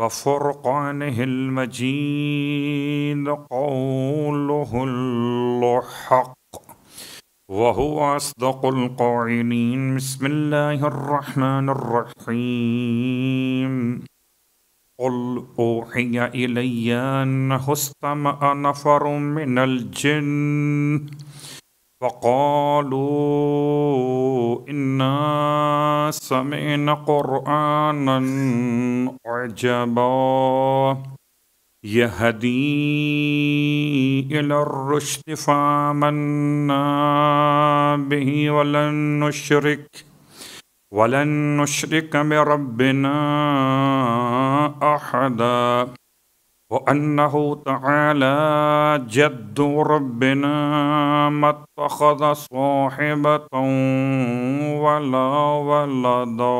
व फ़ुरक़ानिहिल मजीद क़ौलुहुल हक़ व हुवा अस्दक़ुल क़ाइलीन बिस्मिल्लाहिर रहमानिर रहीम क़ुल ऊहिया इलय्या अन्नहु इस्तमअ नफ़रुम मिनल जिन्न फ़क़ालू इन्ना समिअना क़ुरआनन अजबा यहदी इलर रुश्द फ़आमन्ना बिही वलन नुशरिक वलन नुशरिक बिरब्बिना अहदा वअन्नहु तआला जद्दु रब्बिना मत्तखज़ साहिबतन वला वलदा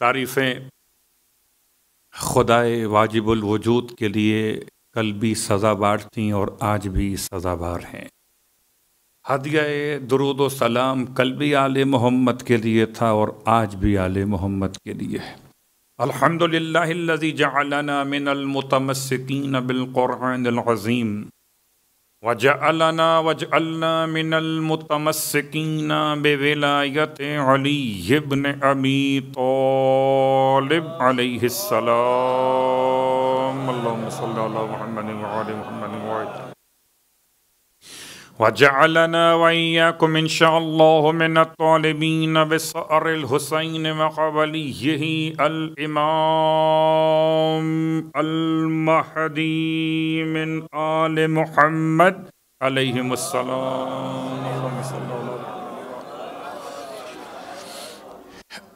तारीफ़ें। खुदाए वाजिबुल वजूद के लिए कल भी सज़ाबार थीं और आज भी सज़ाबार हैं। हदिया दरूद सलाम कल भी आल मोहम्मद के लिए था और आज भी आल मोहम्मद के लिए है। अल्हम्दुलिल्लाहिल्लज़ी जअलना मिनल मुतमस्सिकीन बिल अज़ीम। वजअलना वजअलना मिनल मुतमस्सिकीन बिविलायत अली इब्न अबी तालिब अलैहिस्सलाम। अल्लाहुम्मा सल्लि अला मुहम्मद व आलि मुहम्मद व वजअलना वैयाकुम इंशाअल्लाह मिन तालिबीन बिसअर हुसैन व क़बलिही अल इमाम अल महदी मिन आल मुहम्मद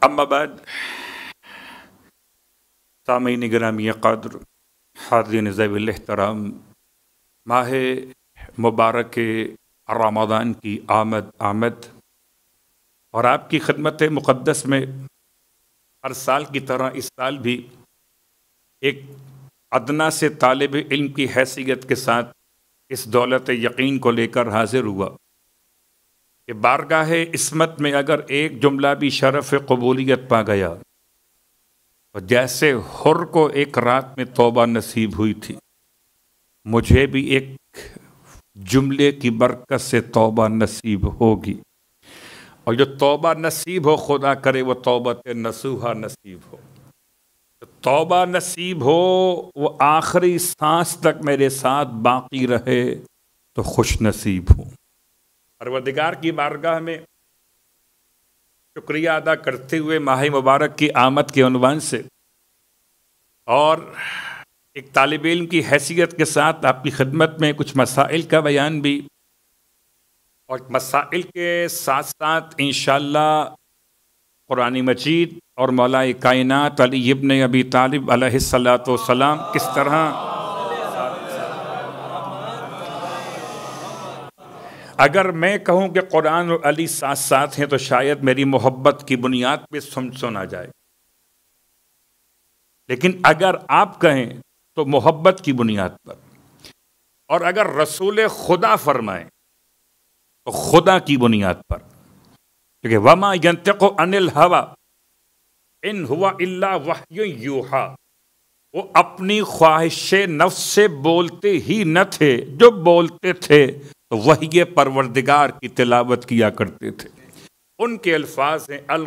अम्मा बाद सामीन ग्रामी कद्र हाजिन ज़विल एहतराम माह मुबारक रमदान की आमद आमद। और आपकी खदमत मुक़दस में हर साल की तरह इस साल भी एक अदना से तालब इल्म की हैसियत के साथ इस दौलत यकीन को लेकर हाजिर हुआ। कि बारगाह इसमत में अगर एक जुमला भी शरफ़ कबूलियत पा गया तो जैसे हुर को एक रात में तोबा नसीब हुई थी। मुझे भी एक जुमले की बरकत से तौबा नसीब होगी। और जो तौबा नसीब हो, खुदा करे वो तौबत नसूहा नसीब हो। तौबा नसीब हो, वो आखिरी सांस तक मेरे साथ बाकी रहे तो खुश नसीब हो। परवदिगार की बारगाह में शुक्रिया अदा करते हुए माह मुबारक की आमद के अनुमान से। और एक तालब इल्म की हैसियत के साथ आपकी खिदमत में कुछ मसाइल का बयान भी। और मसाइल के साथ साथ इन कुरान मजीद और मौला कायनात अली इब्न अबी तालिब सलाम किस तरह अगर मैं कहूँ कि कुरान और अली साथ साथ हैं तो शायद मेरी मोहब्बत की बुनियाद पे सुन सुना जाए। लेकिन अगर आप कहें तो मोहब्बत की बुनियाद पर। और अगर रसूल खुदा फरमाए तो खुदा की बुनियाद पर। क्योंकि वमा यंतको अनिल हवा, इन हुआ इल्ला यूहा। वो अपनी ख्वाहिश नफ्स से बोलते ही न थे, जो बोलते थे तो वही ये परवरदिगार की तिलावत किया करते थे। उनके अल्फाज हैं अल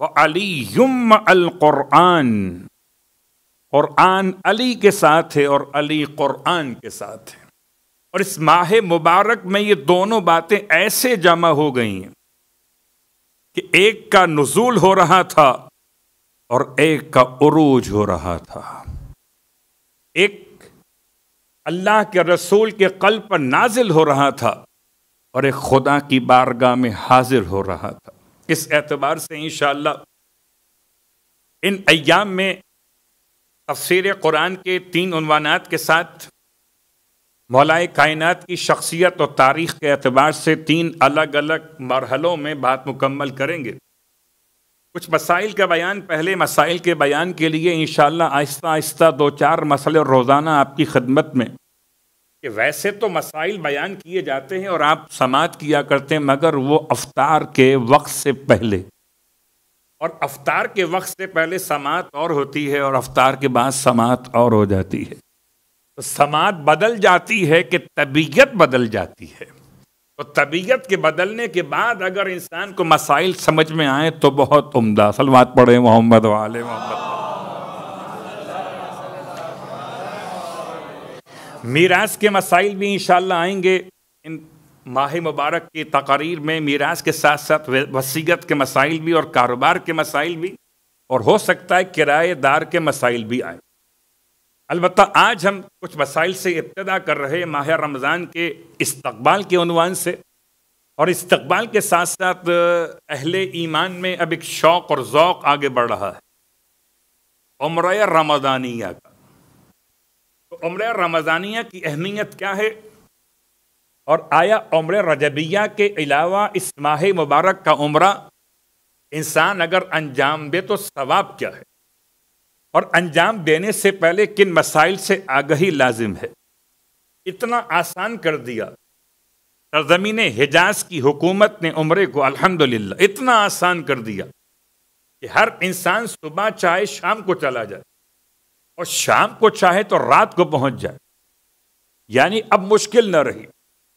कुरान व अली अल कुरान कुरान अली के साथ है और अली कुरान के साथ है। और इस माह मुबारक में ये दोनों बातें ऐसे जमा हो गई हैं कि एक का नजूल हो रहा था और एक का उरूज हो रहा था। एक अल्लाह के रसूल के कल पर नाजिल हो रहा था और एक खुदा की बारगाह में हाजिर हो रहा था। इस एतबार से इन इन अयाम में तफसर कुरान के तीन उनवानात के साथ मौलाए कायनात की शख्सियत और तारीख़ के अतबार से तीन अलग अलग मरहलों में बात मुकम्मल करेंगे। कुछ मसाइल का बयान, पहले मसाइल के बयान के लिए इन आहिस्ता आहिस्ता दो चार मसले रोज़ाना आपकी खदमत में। कि वैसे तो मसाइल बयान किए जाते हैं और आप समात किया करते हैं, मगर वो अफ्तार के वक्त से पहले। और अफ्तार के वक्त से पहले समात और होती है और अफ्तार के बाद समात और हो जाती है। तो समात बदल जाती है कि तबीयत बदल जाती है। तो तबीयत के बदलने के बाद अगर इंसान को मसाइल समझ में आए तो बहुत उम्दा। सलवात पढ़े मोहम्मद वाले मोहम्मद। मीरास के मसाइल भी इन आएँगे। इन माह मुबारक की तकरीर में मीरास के साथ साथ वसीगत के मसाइल भी और कारोबार के मसाइल भी और हो सकता है किराएदार के मसाइल भी आए। अलबत् आज हम कुछ मसाइल से इब्तदा कर रहे माह रमज़ान के इस्तकबाल के अनवान से। और इस्तकबाल के साथ साथ अहले ईमान में अब एक शौक़ और ज़ौक़ आगे बढ़ रहा है। उम्र रमज़ानिया का। तो उम्र रमज़ानिया की अहमियत क्या है? और आया उम्र रजबिया के अलावा इस माह मुबारक का उम्र, इंसान अगर अंजाम दे तो सवाब क्या है? और अंजाम देने से पहले किन मसाइल से आगही लाजिम है? इतना आसान कर दिया। सरजमीन हिजाज की हुकूमत ने उम्र को अल्हम्दुलिल्लाह इतना आसान कर दिया कि हर इंसान सुबह चाहे शाम को चला जाए। और शाम को चाहे तो रात को पहुँच जाए। यानी अब मुश्किल न रही,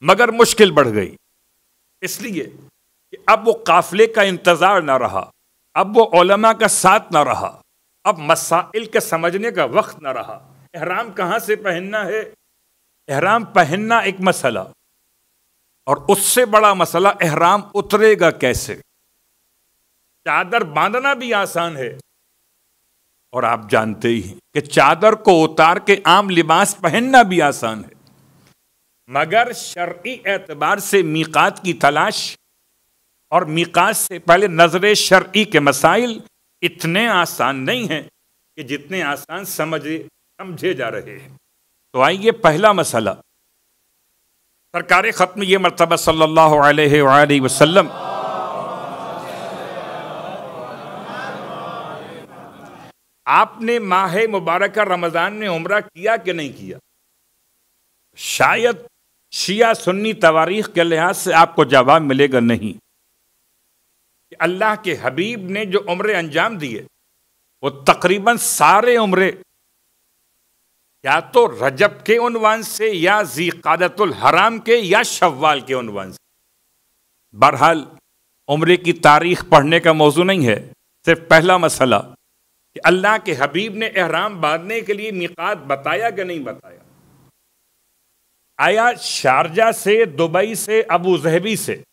मगर मुश्किल बढ़ गई। इसलिए कि अब वो काफिले का इंतज़ार ना रहा, अब वो ओलमा का साथ ना रहा, अब मसाइल के समझने का वक्त ना रहा। एहराम कहाँ से पहनना है? एहराम पहनना एक मसला, और उससे बड़ा मसला एहराम उतरेगा कैसे? चादर बांधना भी आसान है और आप जानते ही हैं कि चादर को उतार के आम लिबास पहनना भी आसान है। मगर शर्ई एतबार से मीकात की तलाश और मीकात से पहले नज़र शर्ई के मसाइल इतने आसान नहीं हैं कि जितने आसान समझे समझे जा रहे हैं। तो आइए पहला मसला। सरकार ख़त्म, ये मरतबा सल्लल्लाहु अलैहि वसल्लम आपने माह मुबारक रमज़ान में उम्र किया कि नहीं किया? शायद शिया सुन्नी तवारीख के लिहाज से आपको जवाब मिलेगा नहीं। अल्लाह के हबीब ने जो उम्र अंजाम दिए, वो तकरीबन सारे उम्र, या तो रजब के उनवान से, या जी कादतुल हराम के, या शव्वाल के उनवान से। बहरहाल, उम्र की तारीख पढ़ने का मौजू नहीं है, सिर्फ़ पहला मसला। अल्लाह के हबीब ने एहराम बांधने के लिए मिकात बताया कि नहीं बताया? आया शारजा से, दुबई से, अबू जहबी से,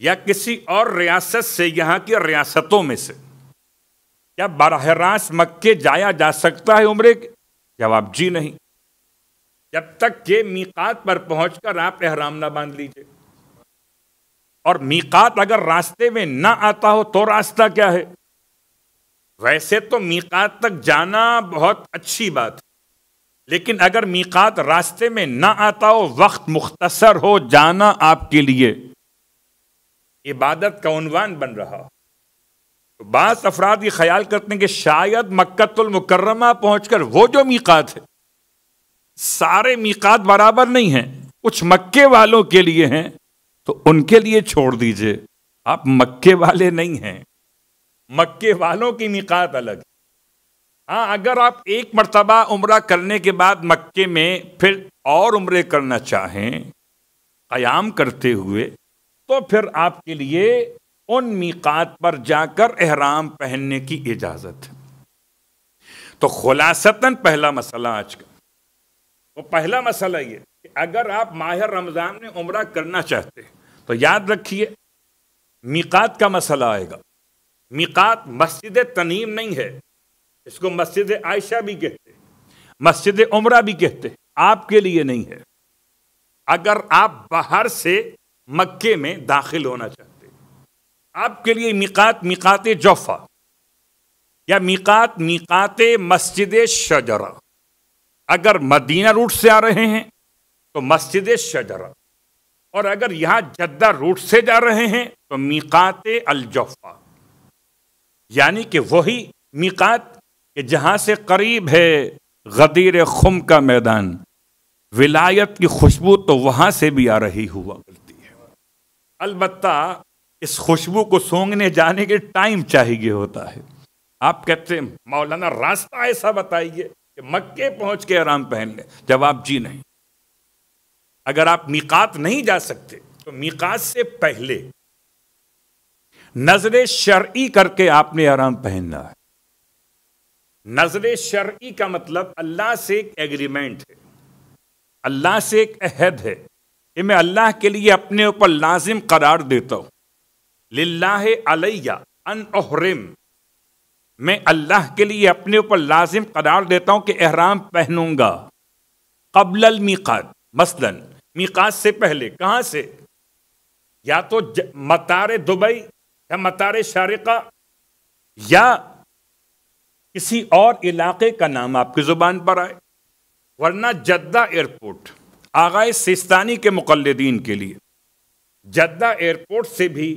या किसी और रियासत से, यहाँ की रियासतों में से? क्या बारह रास मक्के जाया जा सकता है उम्र के? जवाब, जी नहीं। जब तक के मीकात पर पहुंचकर आप एहराम ना बाँध लीजिए। और मीकात अगर रास्ते में ना आता हो तो रास्ता क्या है? वैसे तो मीकात तक जाना बहुत अच्छी बात है। लेकिन अगर मीकात रास्ते में ना आता हो, वक्त मुख्तसर हो जाना आपके लिए। इबादत का उनवान बन रहा हो। तो बास अफराद ये ख्याल करते हैं कि शायद मक्तुल मुकर्रमा पहुंचकर वो जो मीकात है, सारे मीकात बराबर नहीं हैं, कुछ मक्के वालों के लिए हैं तो उनके लिए छोड़ दीजिए। आप मक्के वाले नहीं हैं। मक्के वालों की मीकात अलग है। हाँ अगर आप एक मरतबा उम्र करने के बाद मक्के में फिर और उम्र करना चाहें, कयाम करते हुए तो फिर आपके लिए उन मीकात पर जाकर एहराम पहनने की इजाज़त है। तो खुलासतन पहला मसला आज का वो पहला मसला ये कि अगर आप माहिर रमज़ान में उम्र करना चाहते हैं तो याद रखिए, मीकात का मसला आएगा। मीकात मस्जिद तनीम नहीं है। इसको मस्जिद आयशा भी कहते मस्जिद उम्र भी कहते आपके लिए नहीं है। अगर आप बाहर से मक्के में दाखिल होना चाहते आपके लिए मिकात मिकात जोफा या मिकात मिकात मस्जिद शजरा। अगर मदीना रूट से आ रहे हैं तो मस्जिद शजरा। और अगर यहाँ जद्दा रूट से जा रहे हैं तो मिकात अलजोफा यानी कि वही मिकात कि जहाँ से करीब है गदीर खुम का मैदान। विलायत की खुशबू तो वहाँ से भी आ रही हुआ करती है। अलबत् इस खुशबू को सोंगने जाने के टाइम चाहिए होता है। आप कहते हैं, मौलाना रास्ता ऐसा बताइए कि मक्के पहुँच के आराम पहन ले। जवाब, जी नहीं। अगर आप मीकात नहीं जा सकते तो मीकात से पहले नज़र शर्ई करके आपने आराम पहनना है। नज़र शर्ई का मतलब अल्लाह से एक एग्रीमेंट है। अल्लाह से एक अहद है कि मैं अल्लाह के लिए अपने ऊपर लाजिम करार देता हूँ। लिल्लाह अलैया अन ओहरिम मैं अल्लाह के लिए अपने ऊपर लाजिम करार देता हूँ कि एहराम पहनूँगा। कबल मीकात मसलन मीकात से पहले, कहाँ से? या तो मतार दुबई या मतार शारिका, या किसी और इलाके का नाम आपकी ज़ुबान पर आए। वरना जद्दा एयरपोर्ट, आगाए सिस्तानी के मुकलदीन के लिए, जद्दा एयरपोर्ट से भी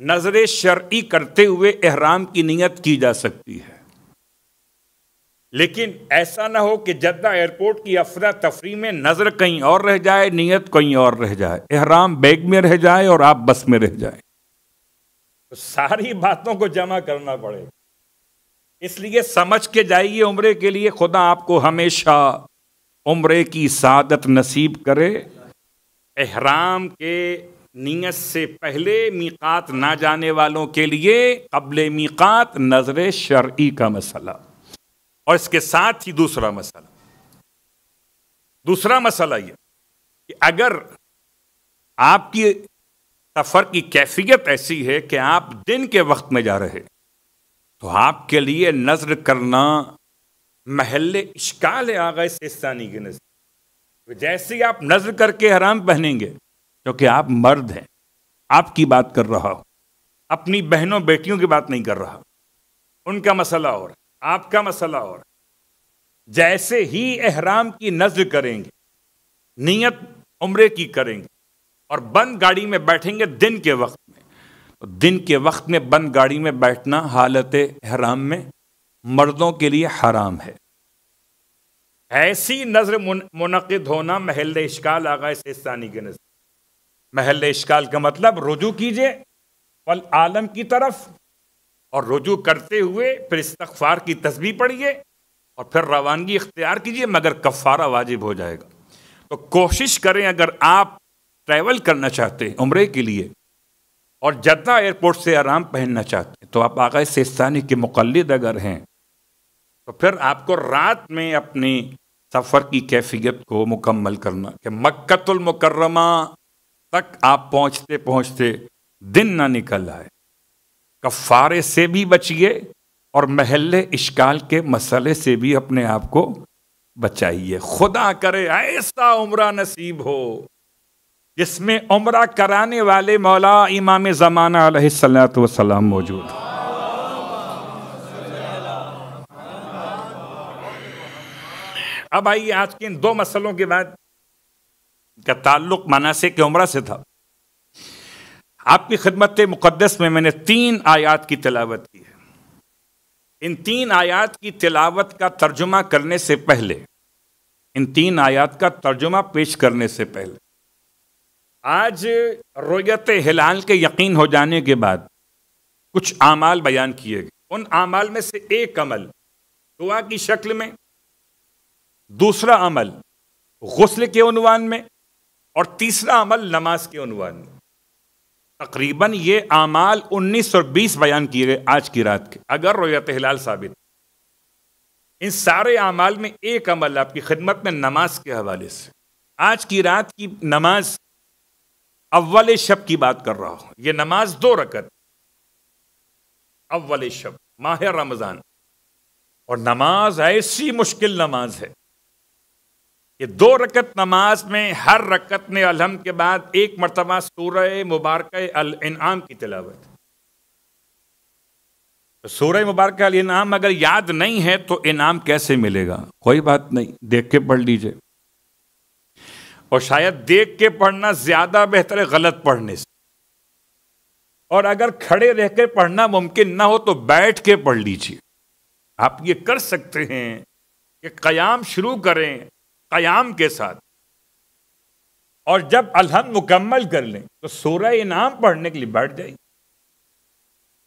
नज़र शर्ई करते हुए एहराम की नीयत की जा सकती है। लेकिन ऐसा ना हो कि जद्दा एयरपोर्ट की अफरा तफरी में नज़र कहीं और रह जाए, नीयत कहीं और रह जाए। एहराम बैग में रह जाए और आप बस में रह जाए। तो सारी बातों को जमा करना पड़ेगा। इसलिए समझ के जाइए उम्र के लिए, खुदा आपको हमेशा उम्र की सादत नसीब करे। एहराम के नीयत से पहले मीकात ना जाने वालों के लिए कबल मीकात, नज़र शर्ई का मसला। और इसके साथ ही दूसरा मसला। दूसरा मसला यह कि अगर आपकी सफ़र की कैफियत ऐसी है कि आप दिन के वक्त में जा रहे तो आपके लिए नज़र करना महल इश्काल है आगा सिस्तानी के नज़र। तो जैसे आप नज़र करके हराम पहनेंगे क्योंकि आप मर्द हैं, आपकी बात कर रहा हो। अपनी बहनों बेटियों की बात नहीं कर रहा उनका मसला और आपका मसला और जैसे ही एहराम की नज़र करेंगे, नीयत उम्र की करेंगे और बंद गाड़ी में बैठेंगे दिन के वक्त में। तो दिन के वक्त में बंद गाड़ी में बैठना हालत हराम में मर्दों के लिए हराम है। ऐसी नज़र मुनद होना महल इश्काल आगा सिस्तानी के नज़र। महल इश्काल का मतलब रुजू कीजिए फल आलम की तरफ़ और रुजू करते हुए फिर इस्तफार की तस्वीर पढ़िए और फिर रवानगी इख्तियार कीजिए, मगर कफ़ारा वाजिब हो जाएगा। तो कोशिश करें अगर आप ट्रैवल करना चाहते हैं, उम्र के लिए। और जद्दा एयरपोर्ट से आराम पहनना चाहते हैं तो आप आगा सिस्तानी के मुकलद अगर हैं तो फिर आपको रात में अपनी सफ़र की कैफियत को मुकम्मल करना, कि मक्तुलमकरमा तक आप पहुँचते पहुँचते दिन ना निकल आए। कफ़ारे से भी बचिए और महल इश्काल के मसले से भी अपने आप को बचाइए। खुदा करे, ऐसा उम्र नसीब हो। जिसमें उम्र कराने वाले मौला इमाम ज़माना सलाम मौजूद अब आइए आज के इन दो मसलों के बाद का ताल्लुक मनासे के उम्र से था। आपकी खिदमत मुकदस में मैंने तीन आयात की तिलावत की है। इन तीन आयात की तिलावत का तर्जुमा करने से पहले, इन तीन आयात का तर्जुमा पेश करने से पहले आज रोयत हिलाल के यकीन हो जाने के बाद कुछ आमाल बयान किए गए। उन आमाल में से एक अमल दुआ की शक्ल में, दूसरा अमल गसल के उनवान में और तीसरा अमल नमाज़ के उनवान में। तकरीबन ये आमाल 19 और 20 बयान किए गए आज की रात के। अगर रोयत हिलाल साबित इन सारे अमाल में एक अमल आपकी खिदमत में नमाज़ के हवाले से। आज की रात की नमाज़ अव्वल शब की बात कर रहा हूँ। यह नमाज़ दो रकत। अव्वल शब, माह रमज़ान। और नमाज़ ऐसी मुश्किल नमाज़ है कि दो रकत नमाज़ में, हर रकत ने अलहम के बाद एक मरतबा सूरह मुबारक अल इनाम की तिलावत। तो सूरह मुबारक अल इनाम अगर याद नहीं है तो इनाम कैसे मिलेगा? कोई बात नहीं, देख के पढ़ लीजिए। और शायद देख के पढ़ना ज़्यादा बेहतर है गलत पढ़ने से। और अगर खड़े रह के पढ़ना मुमकिन ना हो तो बैठ के पढ़ लीजिए। आप ये कर सकते हैं कि कयाम शुरू करें कयाम के साथ। और जब अलहम मुकम्मल कर लें तो सूरह इनाम पढ़ने के लिए बैठ जाइए।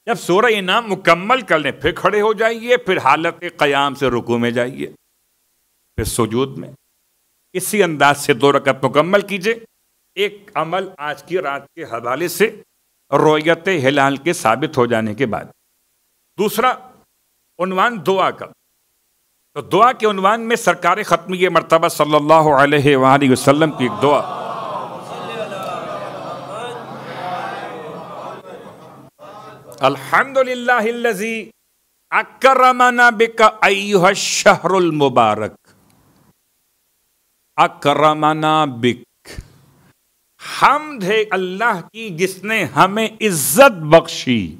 जब सूरह इनाम मुकम्मल कर लें, फिर खड़े हो जाइए, फिर हालत कयाम से रुकू में जाइए, फिर सुजूद में। इसी अंदाज से दो रकत मुकम्मल कीजिए। एक अमल आज की रात के हवाले से रोयत हिलाल के साबित हो जाने के बाद। दूसरा, उनवान दुआ का। तो दुआ के उनवान में सरकार ख़त्म ये मरतबा सल्लल्लाहु अलैहि वसल्लम की एक दुआ। अल्हम्दुलिल्लाहिल्लज़ी अकरमना बिका अय्युह शहरुल मुबारक। अकरमना बिक हम थे अल्लाह की जिसने हमें इज़्ज़त बख्शी,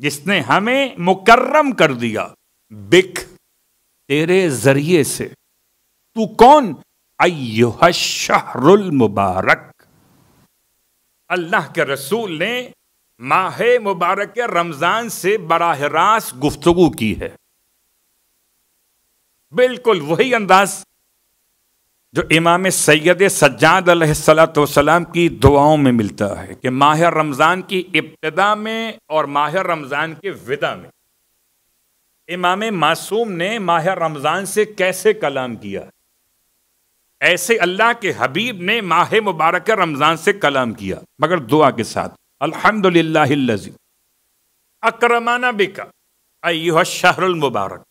जिसने हमें मुकर्रम कर दिया। बिक, तेरे ज़रिए से। तू कौन? अय्युहरुल मुबारक। अल्लाह के रसूल ने माह मुबारक रमज़ान से बराह रास्त गुफ्तगु की है। बिल्कुल वही अंदाज जो इमाम सैद सज्जाद सलाम की दुआओं में मिलता है कि माह रमज़ान की इब्तदा में और माह रमज़ान के विदा में। इमाम मासूम ने माह रमज़ान से कैसे कलाम किया? ऐसे अल्लाह के हबीब ने माह मुबारक रमज़ान से कलाम किया, मगर दुआ के साथ अल्हम्दुलिल्लाह अक्रमाना बिका अय्युह शहरुल मुबारक।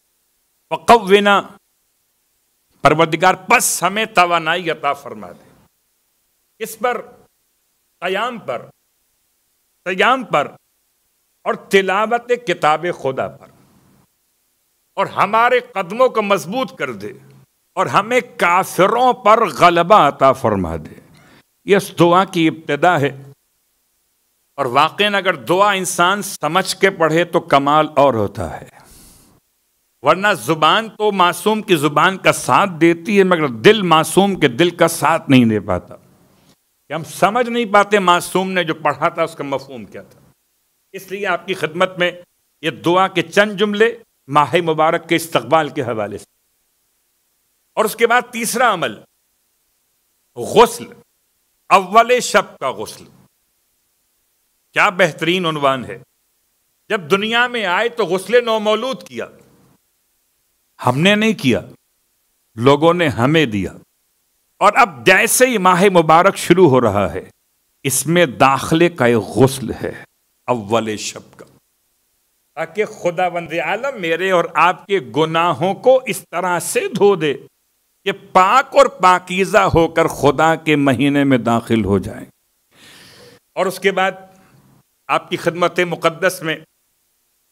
वक़व्विना परवरदिगार, बस हमें तवानाई अता फरमा दे। इस पर, कयाम पर कयाम पर और तिलावत किताब खुदा पर। और हमारे कदमों को मज़बूत कर दे और हमें काफिरों पर गलबा अता फरमा दे। यह दुआ की इब्तदा है। और वाकई अगर दुआ इंसान समझ के पढ़े तो कमाल और होता है। वरना ज़ुबान तो मासूम की ज़ुबान का साथ देती है, मगर दिल मासूम के दिल का साथ नहीं दे पाता। कि हम समझ नहीं पाते मासूम ने जो पढ़ा था, उसका मफहूम क्या था। इसलिए आपकी खिदमत में ये दुआ के चंद जुमले माह मुबारक के इस्तबाल के हवाले से। और उसके बाद तीसरा अमल, गसल, अव्वल शब का गसल। क्या बेहतरीन है। जब दुनिया में आए तो गसल नौमौलूद किया। हमने नहीं किया, लोगों ने हमें दिया। और अब जैसे ही माह मुबारक शुरू हो रहा है, इसमें दाखिले का एक गसल है, अव्वल शब का। ताकि खुदा बंद आलम मेरे और आपके गुनाहों को इस तरह से धो दे कि पाक और पाकिजा होकर खुदा के महीने में दाखिल हो जाए। और उसके बाद आपकी खिदमत मुक़दस में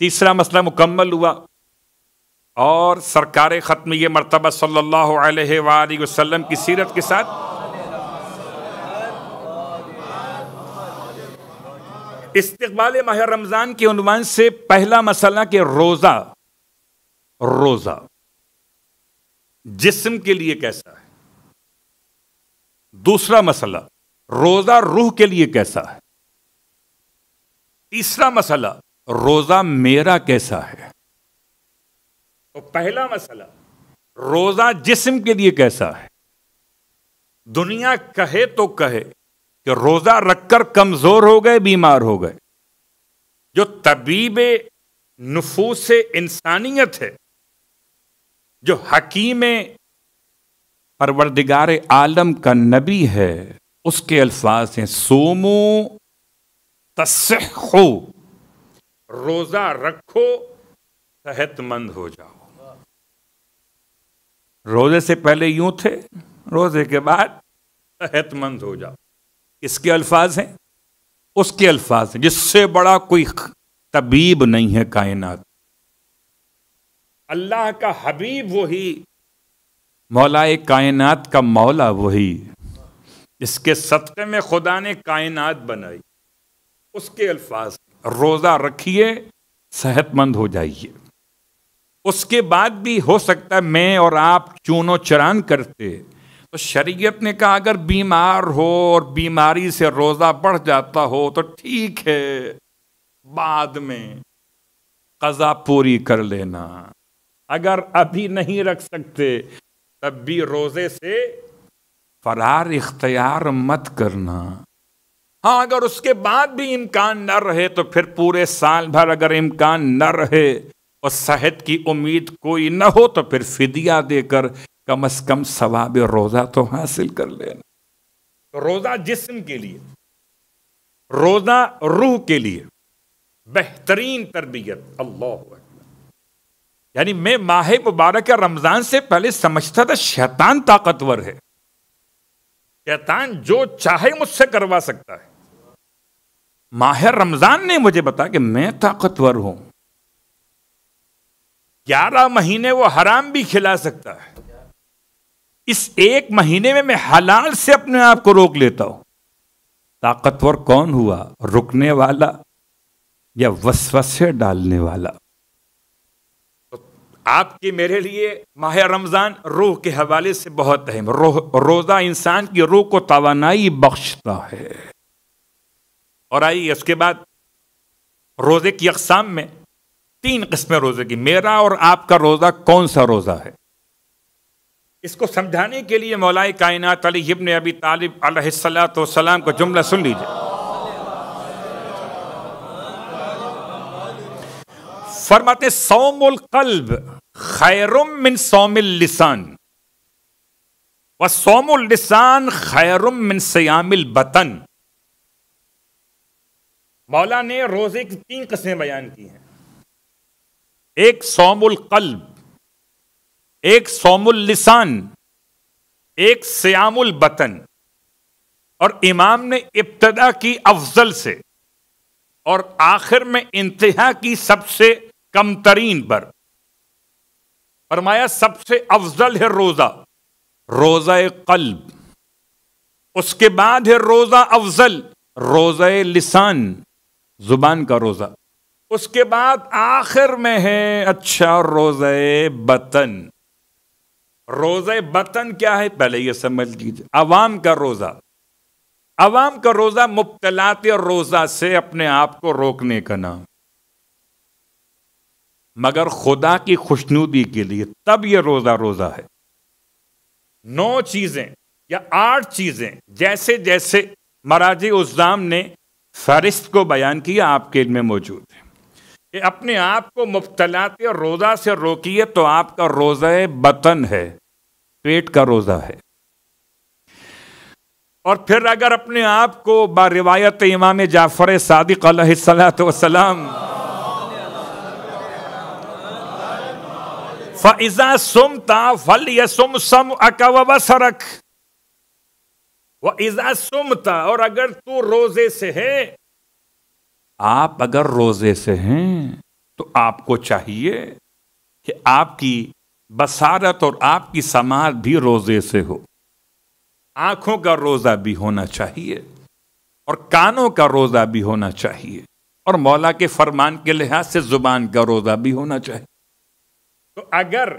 तीसरा मसला मुकम्मल हुआ। और सरकार ख़त्म ये मरतबा अलैहि वसल्लम की सीरत के साथ इस्तकबाल माह रमज़ान के उनवान से पहला मसला के रोज़ा रोज़ा जिस्म के लिए कैसा है? दूसरा मसला, रोज़ा रूह के लिए कैसा है? तीसरा मसला, रोज़ा मेरा कैसा है? तो पहला मसला, रोजा जिस्म के लिए कैसा है? दुनिया कहे तो कहे कि रोजा रखकर कमज़ोर हो गए, बीमार हो गए। जो तबीब नफूस इंसानियत है, जो हकीम परवरदिगार आलम का नबी है, उसके अल्फाज हैं, सोमो तस्हो। रोजा रखो, सेहतमंद हो जाओ। रोज़े से पहले यूँ थे, रोज़े के बाद सेहतमंद हो जाओ। इसके अल्फाज हैं? उसके अल्फाज हैं, जिससे बड़ा कोई तबीब नहीं है कायनात। अल्लाह का हबीब वही मौलाए कायनात का मौला वही इसके सत्ते में खुदा ने कायनात बनाई। उसके अल्फाज, रोज़ा रखिए, सेहतमंद हो जाइए। उसके बाद भी हो सकता है मैं और आप चूनो चरान करते। तो शरीयत ने कहा, अगर बीमार हो और बीमारी से रोज़ा बढ़ जाता हो तो ठीक है, बाद में कज़ा पूरी कर लेना। अगर अभी नहीं रख सकते, तब भी रोज़े से फरार इख्तियार मत करना। हाँ अगर उसके बाद भी इम्कान न रहे तो फिर पूरे साल भर अगर इम्कान न रहे और सेहत की उम्मीद कोई न हो तो फिर फिदिया देकर कम अज कम सवाब रोज़ा तो हासिल कर लेना। तो रोज़ा जिस्म के लिए, रोज़ा रूह के लिए बेहतरीन तरबियत। अल्लाह यानी मैं माह मुबारक रमज़ान से पहले समझता था शैतान ताकतवर है। शैतान जो चाहे मुझसे करवा सकता है। माह रमज़ान ने मुझे बताया कि मैं ताकतवर हूँ। ग्यारह महीने वो हराम भी खिला सकता है। इस एक महीने में मैं हलाल से अपने आप को रोक लेता हूँ। ताकतवर कौन हुआ? रुकने वाला या वसवसे डालने वाला? तो आपके मेरे लिए माह रमज़ान रूह के हवाले से बहुत अहम। रो, रोजा इंसान की रूह को तोानाई बख्शता है। और आइए उसके बाद रोज़े की अकसाम में तीन किस्में रोज़े की, मेरा और आपका रोजा कौन सा रोजा है? इसको समझाने के लिए मौलाए कायनात अली इब्न अबी तालिब सलाम का जुमला सुन लीजिए। फरमाते, सौमुल कल्ब खैरुम मिन सौमिल लिसान। व सौमुल लिसान खैरुम मिन सयामिल बतन। मौला ने रोज़े की तीन कस्में बयान की हैं। एक सोमुल कल्ब, एक सोमुल लिसान, एक सयामुल बतन। और इमाम ने इब्तदा की अफजल से और आखिर में इंतहा की सबसे कमतरीन पर फरमाया, सबसे अफजल है रोजा रोजा कल्ब। उसके बाद है रोजा अफजल, रोजा लिसान, ज़ुबान का रोजा। उसके बाद आखिर में है अच्छा रोज़े बतन। रोज़े बतन क्या है? पहले ये समझ लीजिए। अवाम का रोजा। अवाम का रोजा मुबतलात रोजा से अपने आप को रोकने का नाम। मगर खुदा की खुशनूदी के लिए तब यह रोजा रोजा है। नौ चीज़ें या आठ चीज़ें जैसे जैसे मराजी उजाम ने फहरिस्त को बयान किया आपके में मौजूद। कि अपने आप को मुफ्तलात और रोज़ा से रोकिए तो आपका रोज़ा बतन है, पेट का रोज़ा है। और फिर अगर अपने आप को बारिवायत इमाम जाफ़र सादिक सलाम फ़ैज़ा सुमता फल यसुम सम अकवसरक वह इज़ा सुमता, और अगर तू रोज़े से है आप अगर रोज़े से हैं तो आपको चाहिए कि आपकी बसारत और आपकी समाज भी रोज़े से हो। आँखों का रोजा भी होना चाहिए और कानों का रोजा भी होना चाहिए और मौला के फरमान के लिहाज से ज़ुबान का रोजा भी होना चाहिए। तो अगर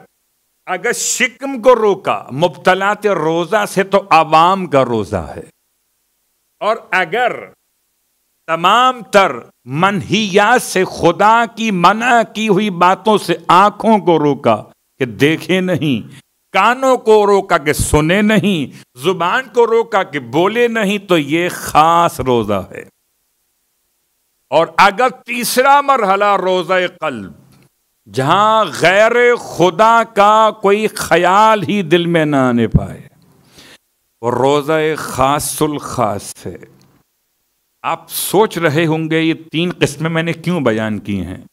अगर शिकम को रोका मुबतलात रोजा से तो आवाम का रोजा है। और अगर तमाम तर मनहियात से खुदा की मना की हुई बातों से आँखों को रोका कि देखे नहीं, कानों को रोका कि सुने नहीं, ज़ुबान को रोका कि बोले नहीं तो ये खास रोजा है। और अगर तीसरा मरहला रोजा कल्ब, जहाँ गैर खुदा का कोई ख्याल ही दिल में ना आने पाए, वो रोजा खासुल खास है। आप सोच रहे होंगे, ये तीन किस्में मैंने क्यों बयान की हैं?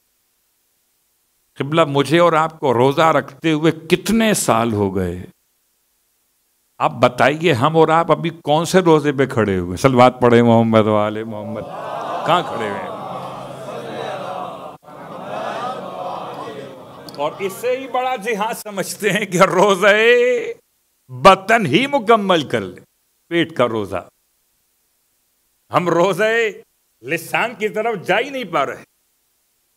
किबला, मुझे और आपको रोज़ा रखते हुए कितने साल हो गए? आप बताइए, हम और आप अभी कौन से रोज़े पे खड़े हुए सलवात पढ़े मोहम्मद वाले, मोहम्मद। कहाँ खड़े हुए और इससे ही बड़ा जिहाद समझते हैं कि रोज़े बतन ही मुकम्मल कर ले, पेट का रोज़ा। हम रोज़े लिसान की तरफ़ जा ही नहीं पा रहे।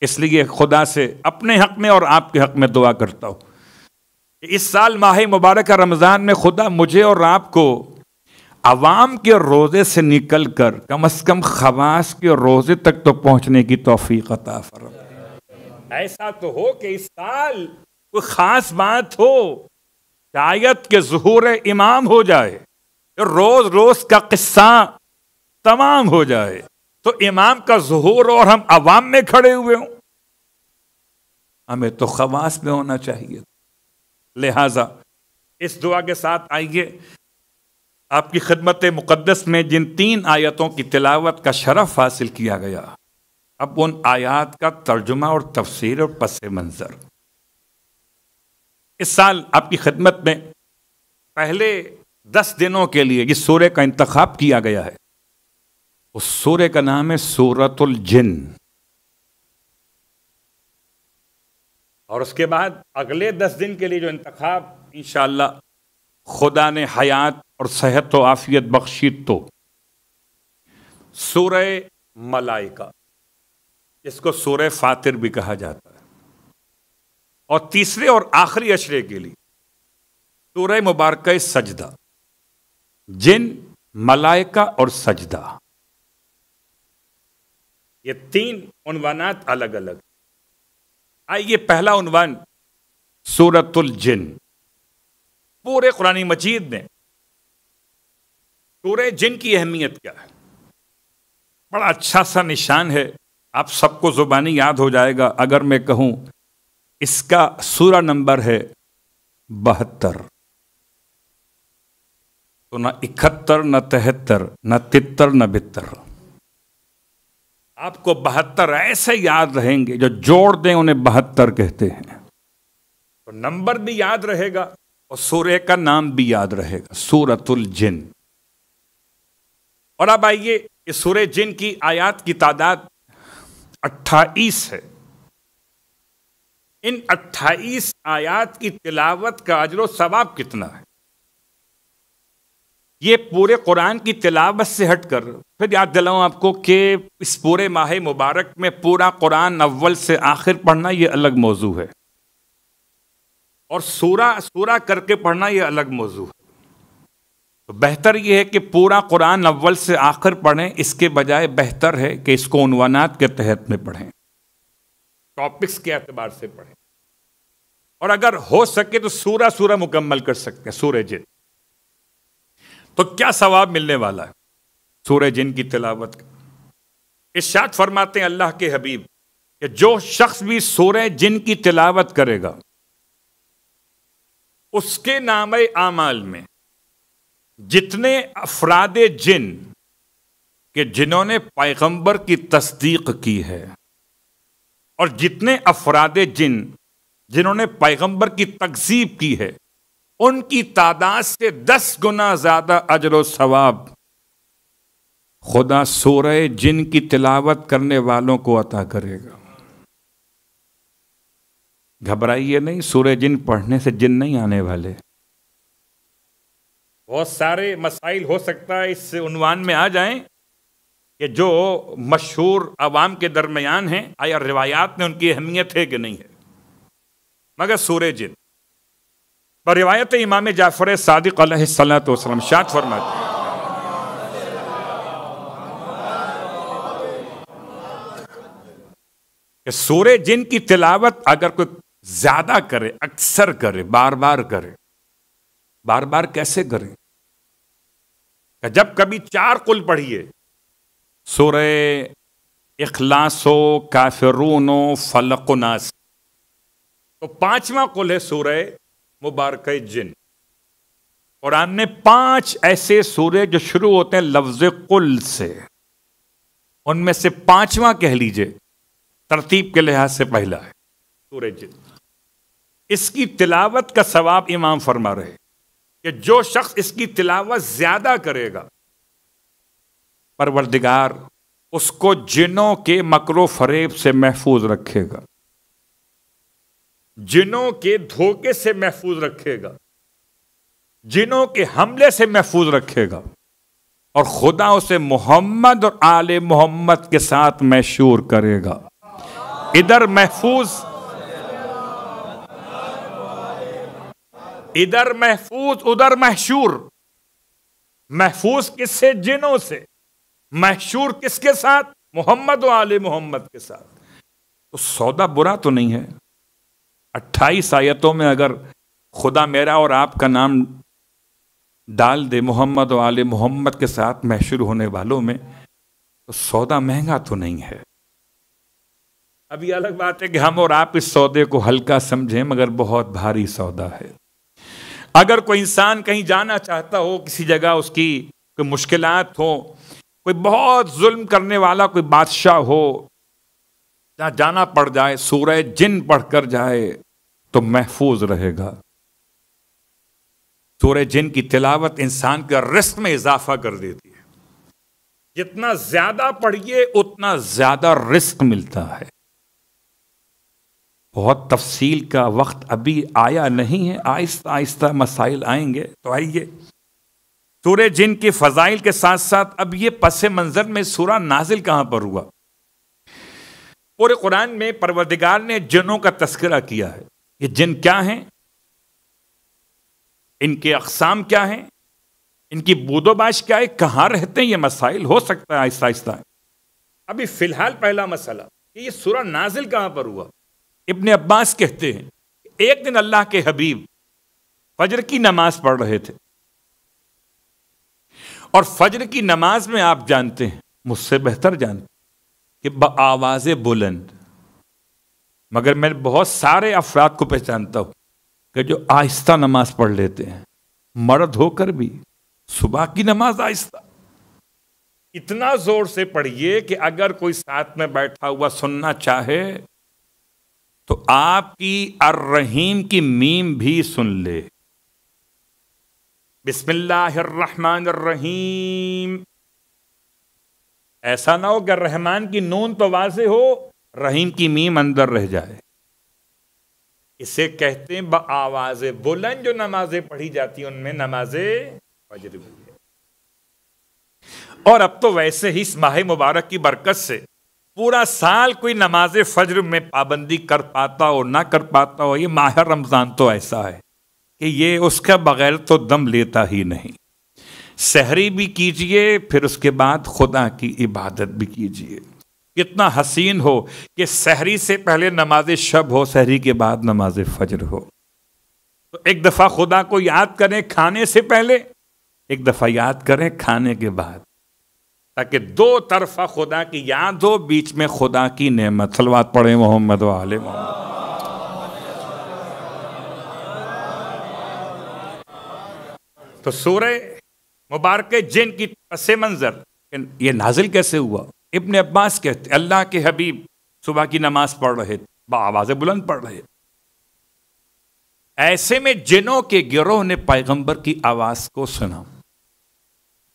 इसलिए खुदा से अपने हक में और आपके हक में दुआ करता हूँ इस साल माह मुबारक रमज़ान में खुदा मुझे और आपको आवाम के रोज़े से निकल कर कम अज़ कम खवास के रोज़े तक तो पहुँचने की तोफ़ी अता फरम। ऐसा तो हो कि इस साल कोई ख़ास बात हो, शायद के जहूर इमाम हो जाए रोज़ रोज़ का किस्सा तमाम हो जाए तो इमाम का जहूर और हम अवाम में खड़े हुए हों। हमें तो खवास में होना चाहिए। लिहाजा, इस दुआ के साथ आइए। आपकी खिदमत मुक़दस में जिन तीन आयतों की तिलावत का शरफ हासिल किया गया, अब उन आयात का तर्जुमा और तफसीर और पस मंज़र। इस साल आपकी खिदमत में पहले दस दिनों के लिए इस सूर्य का इंतखब किया गया है। उस सूर्य का नाम है सूरतुल जिन। और उसके बाद अगले दस दिन के लिए जो इंतखब इन खुदा ने हयात और सेहत व आफियत बख्शी तो। सूर्य मलाइका, इसको सूर्य फातिर भी कहा जाता है। और तीसरे और आखिरी अशरे के लिए सूर्य मुबारक सजदा। जिन, मलाइका और सजदा। ये तीन उनवानात अलग अलग आइए पहला उनवान, सूरतुल जिन। पूरे कुरानी मजीद में सूर्य जिन की अहमियत क्या है? बड़ा अच्छा सा निशान है। आप सबको जुबानी याद हो जाएगा, अगर मैं कहूँ, इसका सूरा नंबर है बहत्तर। तो ना इकहत्तर, न तिहत्तर, न तितर न बितर आपको बहत्तर ऐसे याद रहेंगे जो जोड़ दें, उन्हें बहत्तर कहते हैं। तो नंबर भी याद रहेगा और सूर्य का नाम भी याद रहेगा, सूरतुल जिन। और अब आइए इस सूर्य जिन की आयात की तादाद अट्ठाईस है। इन अट्ठाईस आयात की तिलावत का अजर सवाब कितना है? ये पूरे कुरान की तिलावत से हटकर फिर याद दिलाऊं आपको कि इस पूरे माह मुबारक में पूरा कुरान अव्वल से आखिर पढ़ना ये अलग मौजू है। और सूरा सूरा करके पढ़ना ये अलग मौजू है। तो बेहतर ये है कि पूरा कुरान अव्वल से आखिर पढ़ें, इसके बजाय बेहतर है कि इसको उनवानात के तहत में पढ़ें। टॉपिक्स के एतबार से पढ़ें। और अगर हो सके तो सूरा सूरा मुकम्मल कर सकते हैं सूर्य तो क्या सवाब मिलने वाला है? सूर्य जिन की तिलावत इर्शाद फरमाते हैं अल्लाह के हबीब कि जो शख्स भी सूर्य जिन की तिलावत करेगा, उसके नाम आमाल में जितने अफराद जिन के जिन्होंने पैगंबर की तस्दीक की है और जितने अफराद जिन जिन्होंने पैगंबर की तकजीब की है उनकी तादाद से दस गुना ज़्यादा अजर सवाब। खुदा सोरे जिन की तिलावत करने वालों को अता करेगा। घबराइए नहीं सूर्य जिन पढ़ने से जिन नहीं आने वाले। बहुत सारे मसाइल हो सकता है, इस उनवान में आ जाएँ कि जो मशहूर आवाम के दरमियान हैं, आया रिवायात में उनकी अहमियत है कि नहीं है। मगर सूर्य जिन। पर रिवायत इमाम जाफ़र सादिक सलाम शाद फरमाते कि सूर्य जिन की तिलावत अगर कोई ज़्यादा करे, अक्सर करे बार बार करे बार बार कैसे करे? जब कभी चार कुल पढ़िए सूर्य इखलासो, काफिरूनो, फलकुनास तो पांचवा कुल है सूर्य मुबारक जिन। कुरान ने पाँच ऐसे सूर्य जो शुरू होते हैं लफ्ज कुल से। उनमें से पांचवा कह लीजिए, तरतीब के लिहाज से पहला है सूर्य जिन। इसकी तिलावत का सवाब इमाम फरमा रहे कि जो शख्स इसकी तिलावत ज़्यादा करेगा, परवरदिगार, उसको जिनों के मकरो फरेब से महफूज रखेगा। जिनों के धोखे से महफूज रखेगा, जिनों के हमले से महफूज रखेगा, और खुदा उसे मोहम्मद और आले मोहम्मद के साथ मशहूर करेगा। इधर महफूज इधर महफूज, उधर मशहूर महफूज किससे? जिनों से। मशहूर किसके साथ? मोहम्मद और आले मोहम्मद के साथ। तो सौदा बुरा तो नहीं है। अट्ठाईस आयतों में अगर खुदा मेरा और आपका नाम डाल दे मोहम्मद आले मोहम्मद के साथ महशूर होने वालों में तो सौदा महँगा तो नहीं है। अभी अलग बात है कि हम और आप इस सौदे को हल्का समझें, मगर बहुत भारी सौदा है। अगर कोई इंसान कहीं जाना चाहता हो, किसी जगह उसकी कोई मुश्किल हो, कोई बहुत जुल्म करने वाला कोई बादशाह हो जहाँ जाना पड़ जाए सूरज जिन पढ़कर जाए तो महफूज रहेगा। सूर्य जिन की तिलावत इंसान के रिस्क में इजाफा कर देती है। जितना ज़्यादा पढ़िए, उतना ज़्यादा रिस्क मिलता है। बहुत तफसील का वक्त अभी आया नहीं है। आहिस्ता आहिस्ता मसाइल आएँगे तो आइए। सूर्य जिन के फजाइल के साथ साथ अब ये पस मंजर में सूरा नाजिल कहाँ पर हुआ? पूरे कुरान में परवरदिगार ने जिनों का तस्करा किया है, ये जिन क्या हैं? इनके अकसाम क्या हैं? इनकी बूदोबाश क्या है? कहाँ रहते हैं? ये मसाइल हो सकता है, आहिस्ता आहिस्ता। अभी फ़िलहाल पहला मसला, कि ये सूरा नाजिल कहाँ पर हुआ? इबन अब्बास कहते हैं, एक दिन अल्लाह के हबीब फजर की नमाज़ पढ़ रहे थे। और फजर की नमाज़ में आप जानते हैं, मुझसे बेहतर जानते कि आवाज़ बुलंद। मगर मैं बहुत सारे अफराद को पहचानता हूँ कि जो आहिस्ता नमाज़ पढ़ लेते हैं। मर्द होकर भी सुबह की नमाज़ आहिस्ता। इतना ज़ोर से पढ़िए कि अगर कोई साथ में बैठा हुआ सुनना चाहे तो आपकी अर्रहीम की मीम भी सुन ले। बिस्मिल्लाहिर्रहमानिर्रहीम। ऐसा ना हो कि रहमान की नून तो वाजे हो, रहीम की मीम अंदर रह जाए। इसे कहते हैं ब आवाज़ बुलंद जो नमाजें पढ़ी जाती हैं, उनमें नमाजें है। और अब तो वैसे ही इस माह मुबारक की बरकत से पूरा साल कोई नमाज़ फजर में पाबंदी कर पाता हो ना कर पाता हो, ये माह रमज़ान तो ऐसा है कि ये उसका बगैर तो दम लेता ही नहीं। सहरी भी कीजिए, फिर उसके बाद खुदा की इबादत भी कीजिए। कितना हसीन हो कि सहरी से पहले नमाज़ शब हो, सहरी के बाद नमाज़ फजर हो। तो एक दफ़ा खुदा को याद करें खाने से पहले, एक दफ़ा याद करें खाने के बाद। ताकि दो तरफा खुदा की याद हो, बीच में खुदा की नेमत। सलवात पढ़े मोहम्मद वाले मोहम्मद। तो सूर्य मुबारक जिन की पस मंजर। ये नाजिल कैसे हुआ? इब्ने अब्बास कहते, अल्लाह के हबीब सुबह की नमाज़ पढ़ रहे थे आवाज़ बुलंद पढ़ रहे ऐसे में जिनों के गिरोह ने पैगंबर की आवाज़ को सुना।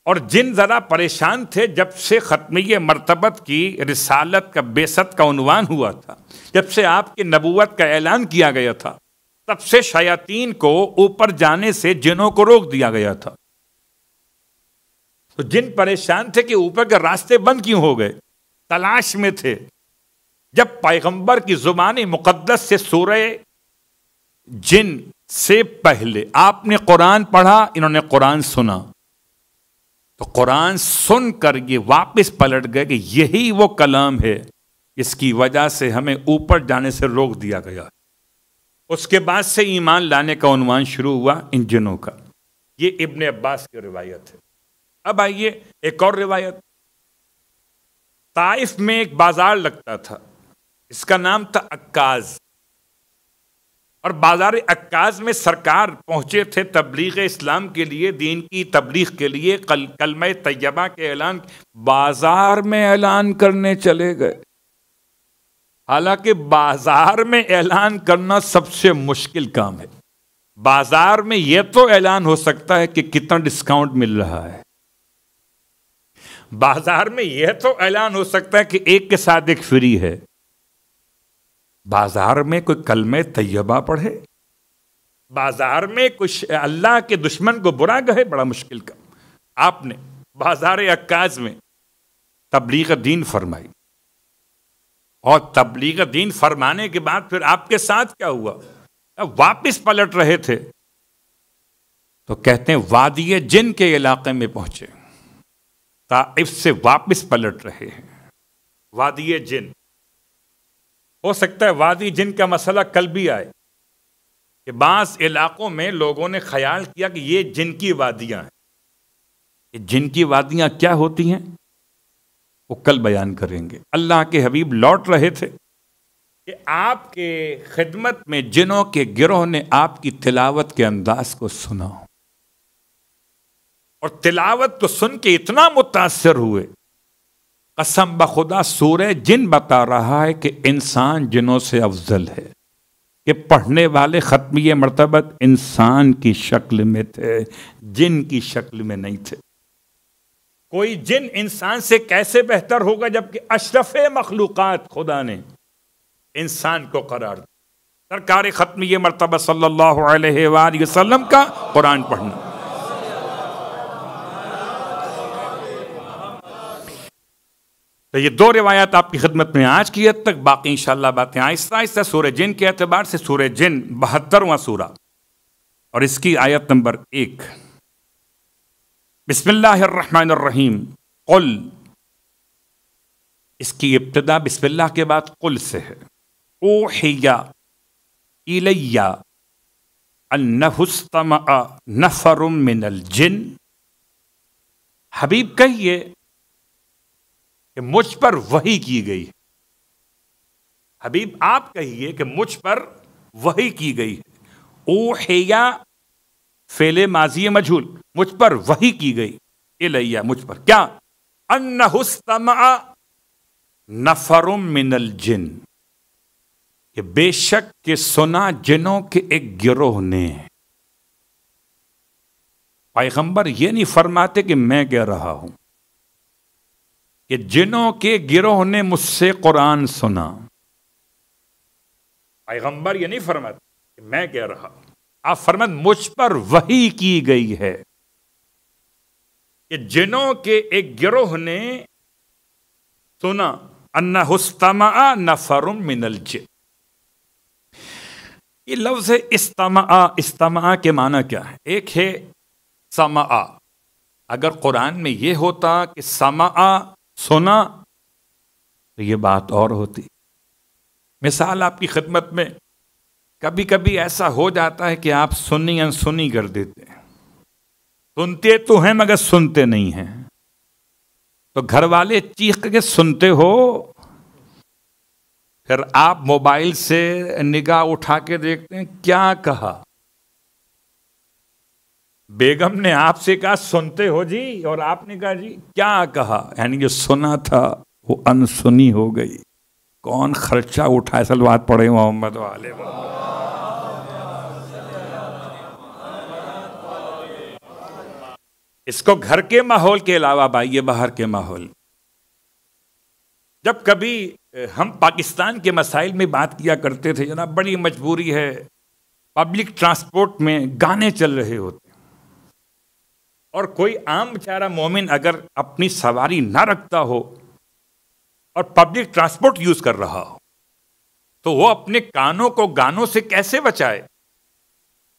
और जिन ज़रा परेशान थे, जब से ख़त्मी मरतबत की रिसालत का, बेसत का उनवान हुआ था, जब से आपकी नबूवत का ऐलान किया गया था, तब से शयातीन को ऊपर जाने से जिनों को रोक दिया गया था। तो जिन परेशान थे कि ऊपर के रास्ते बंद क्यों हो गए? तलाश में थे। जब पैगंबर की जुबानी मुकद्दस से सूरह जिन से पहले आपने कुरान पढ़ा, इन्होंने कुरान सुना। तो कुरान सुनकर ये वापस पलट गए कि यही वो कलाम है। इसकी वजह से हमें ऊपर जाने से रोक दिया गया। उसके बाद से ईमान लाने का अनुमान शुरू हुआ इन जिनों का। ये इब्ने अब्बास की रिवायत है। अब आइए एक और रिवायत। ताइफ में एक बाज़ार लगता था। इसका नाम था अक्काज। और बाज़ार अक्काज में सरकार पहुँचे थे तबलीग इस्लाम के लिए, दीन की तबलीग के लिए, कल, कलम तैयबा के ऐलान, बाज़ार में ऐलान करने चले गए। हालाँकि बाज़ार में ऐलान करना सबसे मुश्किल काम है। बाज़ार में यह तो ऐलान हो सकता है कि कितना डिस्काउंट मिल रहा है। बाज़ार में यह तो ऐलान हो सकता है कि एक के साथ एक फ्री है। बाज़ार में कोई कलमे तैयबा पढ़े। बाज़ार में कुछ अल्लाह के दुश्मन को बुरा कहे, बड़ा मुश्किल का आपने बाज़ार अक्काज में तबलीग दीन फरमाई। और तबलीग दीन फरमाने के बाद फिर आपके साथ क्या हुआ? वापिस पलट रहे थे। तो कहते हैं वादी जिन के इलाके में पहुँचे। ताइफ से वापिस पलट रहे हैं। वादी जिन। हो सकता है वादी जिन का मसला कल भी आए कि बास इलाकों में लोगों ने ख्याल किया कि ये जिन की वादियाँ हैं। ये जिन की वादियाँ क्या होती हैं, वो कल बयान करेंगे। अल्लाह के हबीब लौट रहे थे कि आपके खिदमत में जिनों के गिरोह ने आपकी तिलावत के अंदाज को सुना और तिलावत को सुन के इतना मुतासर हुए। कसम बखुदा सूर्य जिन बता रहा है कि इंसान जिनों से अफजल है। कि पढ़ने वाले ख़त्मी मरतबत इंसान की शक्ल में थे, जिन की शक्ल में नहीं थे। कोई जिन इंसान से कैसे बेहतर होगा जबकि अशरफ मखलूक़ात खुदा ने इंसान को करार दिया। सरकार ख़त्म ये मरतबा सल्लल्लाहु अलैहि वसल्लम का कुरान पढ़ना। तो ये दो रिवायात आपकी खिदमत में आज की हद तक, बाकी इंशाल्लाह बातें आहिस्ता आहिस्ता सूर्य जिन के एतबार से सूर्य जिन बहत्तरवा सूरा और इसकी आयत नंबर एक। बिस्मिल्लाहिर्रहमानिर्रहीम। कुल। इसकी इब्तदा बिस्मिल्लाह के बाद कुल से है। ओ हिया इलैया नफरुम मिनल जिन। हबीब कहिए कि मुझ पर वही की गई हबीब, आप कहिए कि मुझ पर वही की गई ओ हेया फेले माजी मजहूल, मुझ पर वही की गई। ए लैया मुझ पर क्या? अन्नहुस्तमा नफरुम मिनल जिन। कि बेशक के सुना जिनों के एक गिरोह ने। पैगंबर ये नहीं फरमाते कि मैं कह रहा हूँ। कि जिनों के गिरोह ने मुझसे कुरान सुना। पैगंबर ये नहीं फरमाते मैं कह रहा आप फरमत, मुझ पर वही की गई है कि जिनों के एक गिरोह ने सुना अन्ना हुस्तमा नफरुम मिनल ये लफ्ज है इस्तमा इस्तमा के माना क्या है? एक है समा। अगर कुरान में यह होता कि समा सुना तो ये बात और होती। मिसाल आपकी खिदमत में कभी कभी ऐसा हो जाता है कि आप सुनी अनसुनी कर देते हैं। सुनते तो हैं, मगर सुनते नहीं हैं। तो घर वाले चीख के सुनते हो, फिर आप मोबाइल से निगाह उठा के देखते हैं, क्या कहा? बेगम ने आपसे कहा, सुनते हो जी? और आपने कहा, जी, क्या कहा? यानी जो सुना था, वो अनसुनी हो गई। कौन खर्चा उठाए सलवात पड़े मोहम्मद वाले। इसको घर के माहौल के अलावा भाई बाहर के माहौल। जब कभी हम पाकिस्तान के मसाइल में बात किया करते थे जना बड़ी मजबूरी है। पब्लिक ट्रांसपोर्ट में गाने चल रहे होते। और कोई आम बेचारा मोमिन अगर अपनी सवारी ना रखता हो और पब्लिक ट्रांसपोर्ट यूज़ कर रहा हो तो वो अपने कानों को गानों से कैसे बचाए?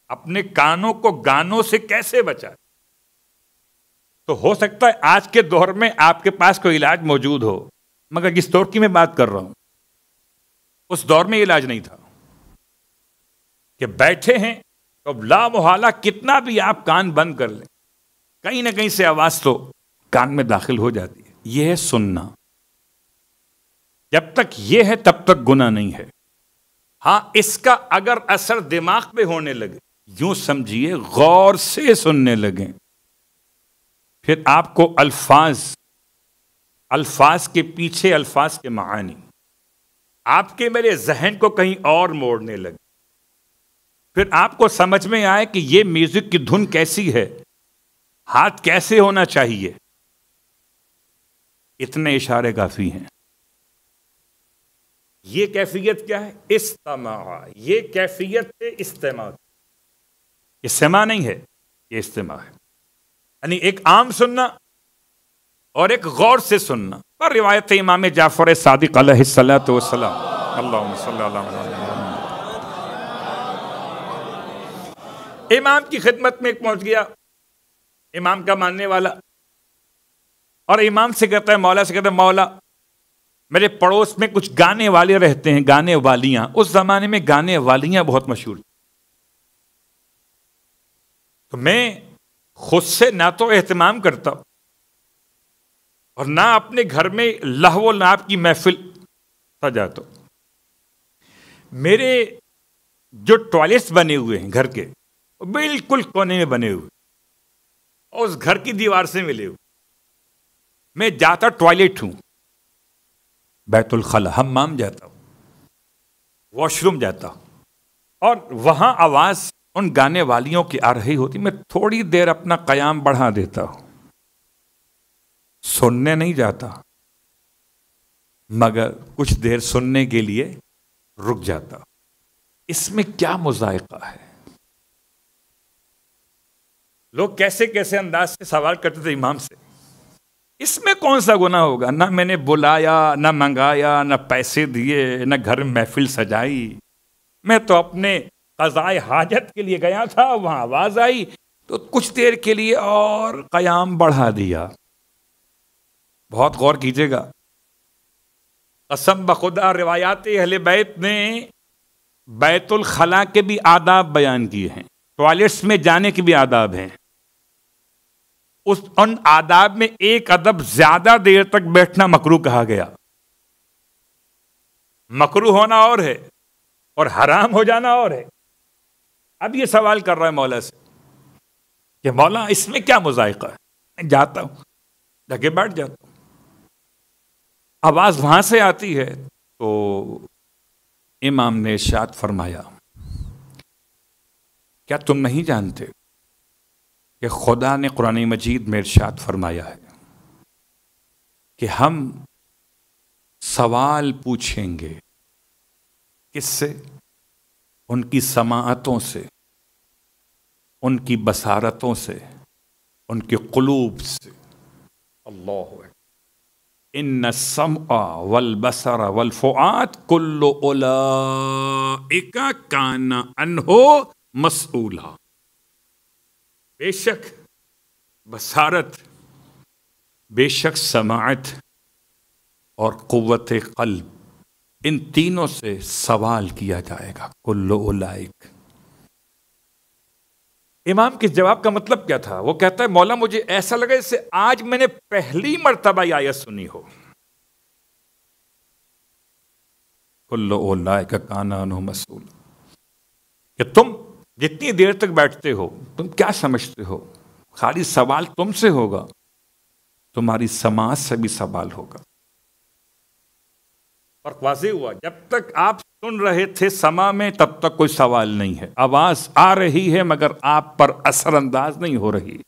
अपने कानों को गानों से कैसे बचाए? तो हो सकता है आज के दौर में आपके पास कोई इलाज मौजूद हो, मगर जिस दौर की मैं बात कर रहा हूँ, उस दौर में इलाज नहीं था। कि बैठे हैं तो लामोहाला कितना भी आप कान बंद कर लें कहीं ना कहीं से आवाज़ तो कान में दाखिल हो जाती है। यह है सुनना। जब तक यह है, तब तक गुना नहीं है। हाँ, इसका अगर असर दिमाग पे होने लगे, यूँ समझिए, गौर से सुनने लगे, फिर आपको अल्फाज अल्फाज के पीछे, अल्फाज के मानी, आपके मेरे जहन को कहीं और मोड़ने लगे। फिर आपको समझ में आए कि ये म्यूज़िक की धुन कैसी है। हाथ कैसे होना चाहिए? इतने इशारे काफ़ी हैं। ये कैफियत क्या है? इस्तेमा ये कैफियत है इस्तेमा इस्तेमा नहीं है, ये इस्तेमा है। यानी एक आम सुनना और एक गौर से सुनना। पर रिवायत इमाम जाफ़र सादिक इमाम की खिदमत में एक पहुँच गया। इमाम का मानने वाला। और इमाम से कहता है, मौला से कहता है, मौला, मेरे पड़ोस में कुछ गाने वाले रहते हैं, गाने वालियाँ। उस जमाने में गाने वालियाँ बहुत मशहूर तो मैं खुद से ना तो एहतमाम करता और ना अपने घर में लहवो नाप की महफिल सजाता मेरे जो टॉयलेट्स बने हुए हैं घर के बिल्कुल कोने में बने हुए और उस घर की दीवार से मिले हुए मैं जाता टॉयलेट हूँ। बैतुल खला हमाम जाता हूँ। वॉशरूम जाता हूँ। और वहाँ आवाज़ उन गाने वालियों की आ रही होती। मैं थोड़ी देर अपना कयाम बढ़ा देता हूँ। सुनने नहीं जाता। मगर कुछ देर सुनने के लिए रुक जाता इसमें क्या मुजायका है? लोग कैसे कैसे अंदाज से सवाल करते थे इमाम से। इसमें कौन सा गुना होगा? ना मैंने बुलाया, ना मंगाया, ना पैसे दिए, ना घर महफिल सजाई। मैं तो अपने कजाए हाजत के लिए गया था, वहाँ आवाज़ आई तो कुछ देर के लिए और कयाम बढ़ा दिया। बहुत गौर कीजिएगा। कसम बखुदा रिवायात अहल बैत ने बैतुल खला के भी आदाब बयान किए हैं। टॉयलेट्स में जाने के भी आदाब हैं। उस उन आदाब में एक अदब ज़्यादा देर तक बैठना मकरू कहा गया। मकरू होना और है और हराम हो जाना और है। अब ये सवाल कर रहा है मौला से कि मौला, इसमें क्या मुजायका है? मैं जाता हूँ जाके बैठ जाता हूँ। आवाज़ वहाँ से आती है तो इमाम ने शाद फरमाया क्या तुम नहीं जानते कि खुदा ने कुरान मजीद में इरशाद फरमाया है कि हम सवाल पूछेंगे किससे? उनकी समातों से, उनकी बसारतों से, उनके कलूब से। अल्लाह इन सम वल बसर वल फ़ुआत कुल्लो काना अनहो मसूला। बेशक बसारत, बेशक समात और क़वत कल्ब, इन तीनों से सवाल किया जाएगा, कुल्लो उलाइक। इमाम के जवाब का मतलब क्या था? वो कहता है, मौला मुझे ऐसा लगा जैसे आज मैंने पहली मरतबा आयत सुनी हो। कुल्लो उलाइक काना मसूल। कि तुम जितनी देर तक बैठते हो, तुम क्या समझते हो? खाली सवाल तुमसे होगा। तुम्हारी समाज से भी सवाल होगा। फ़र्क वाजे हुआ, जब तक आप सुन रहे थे समा में, तब तक कोई सवाल नहीं है। आवाज़ आ रही है, मगर आप पर असरअंदाज नहीं हो रही।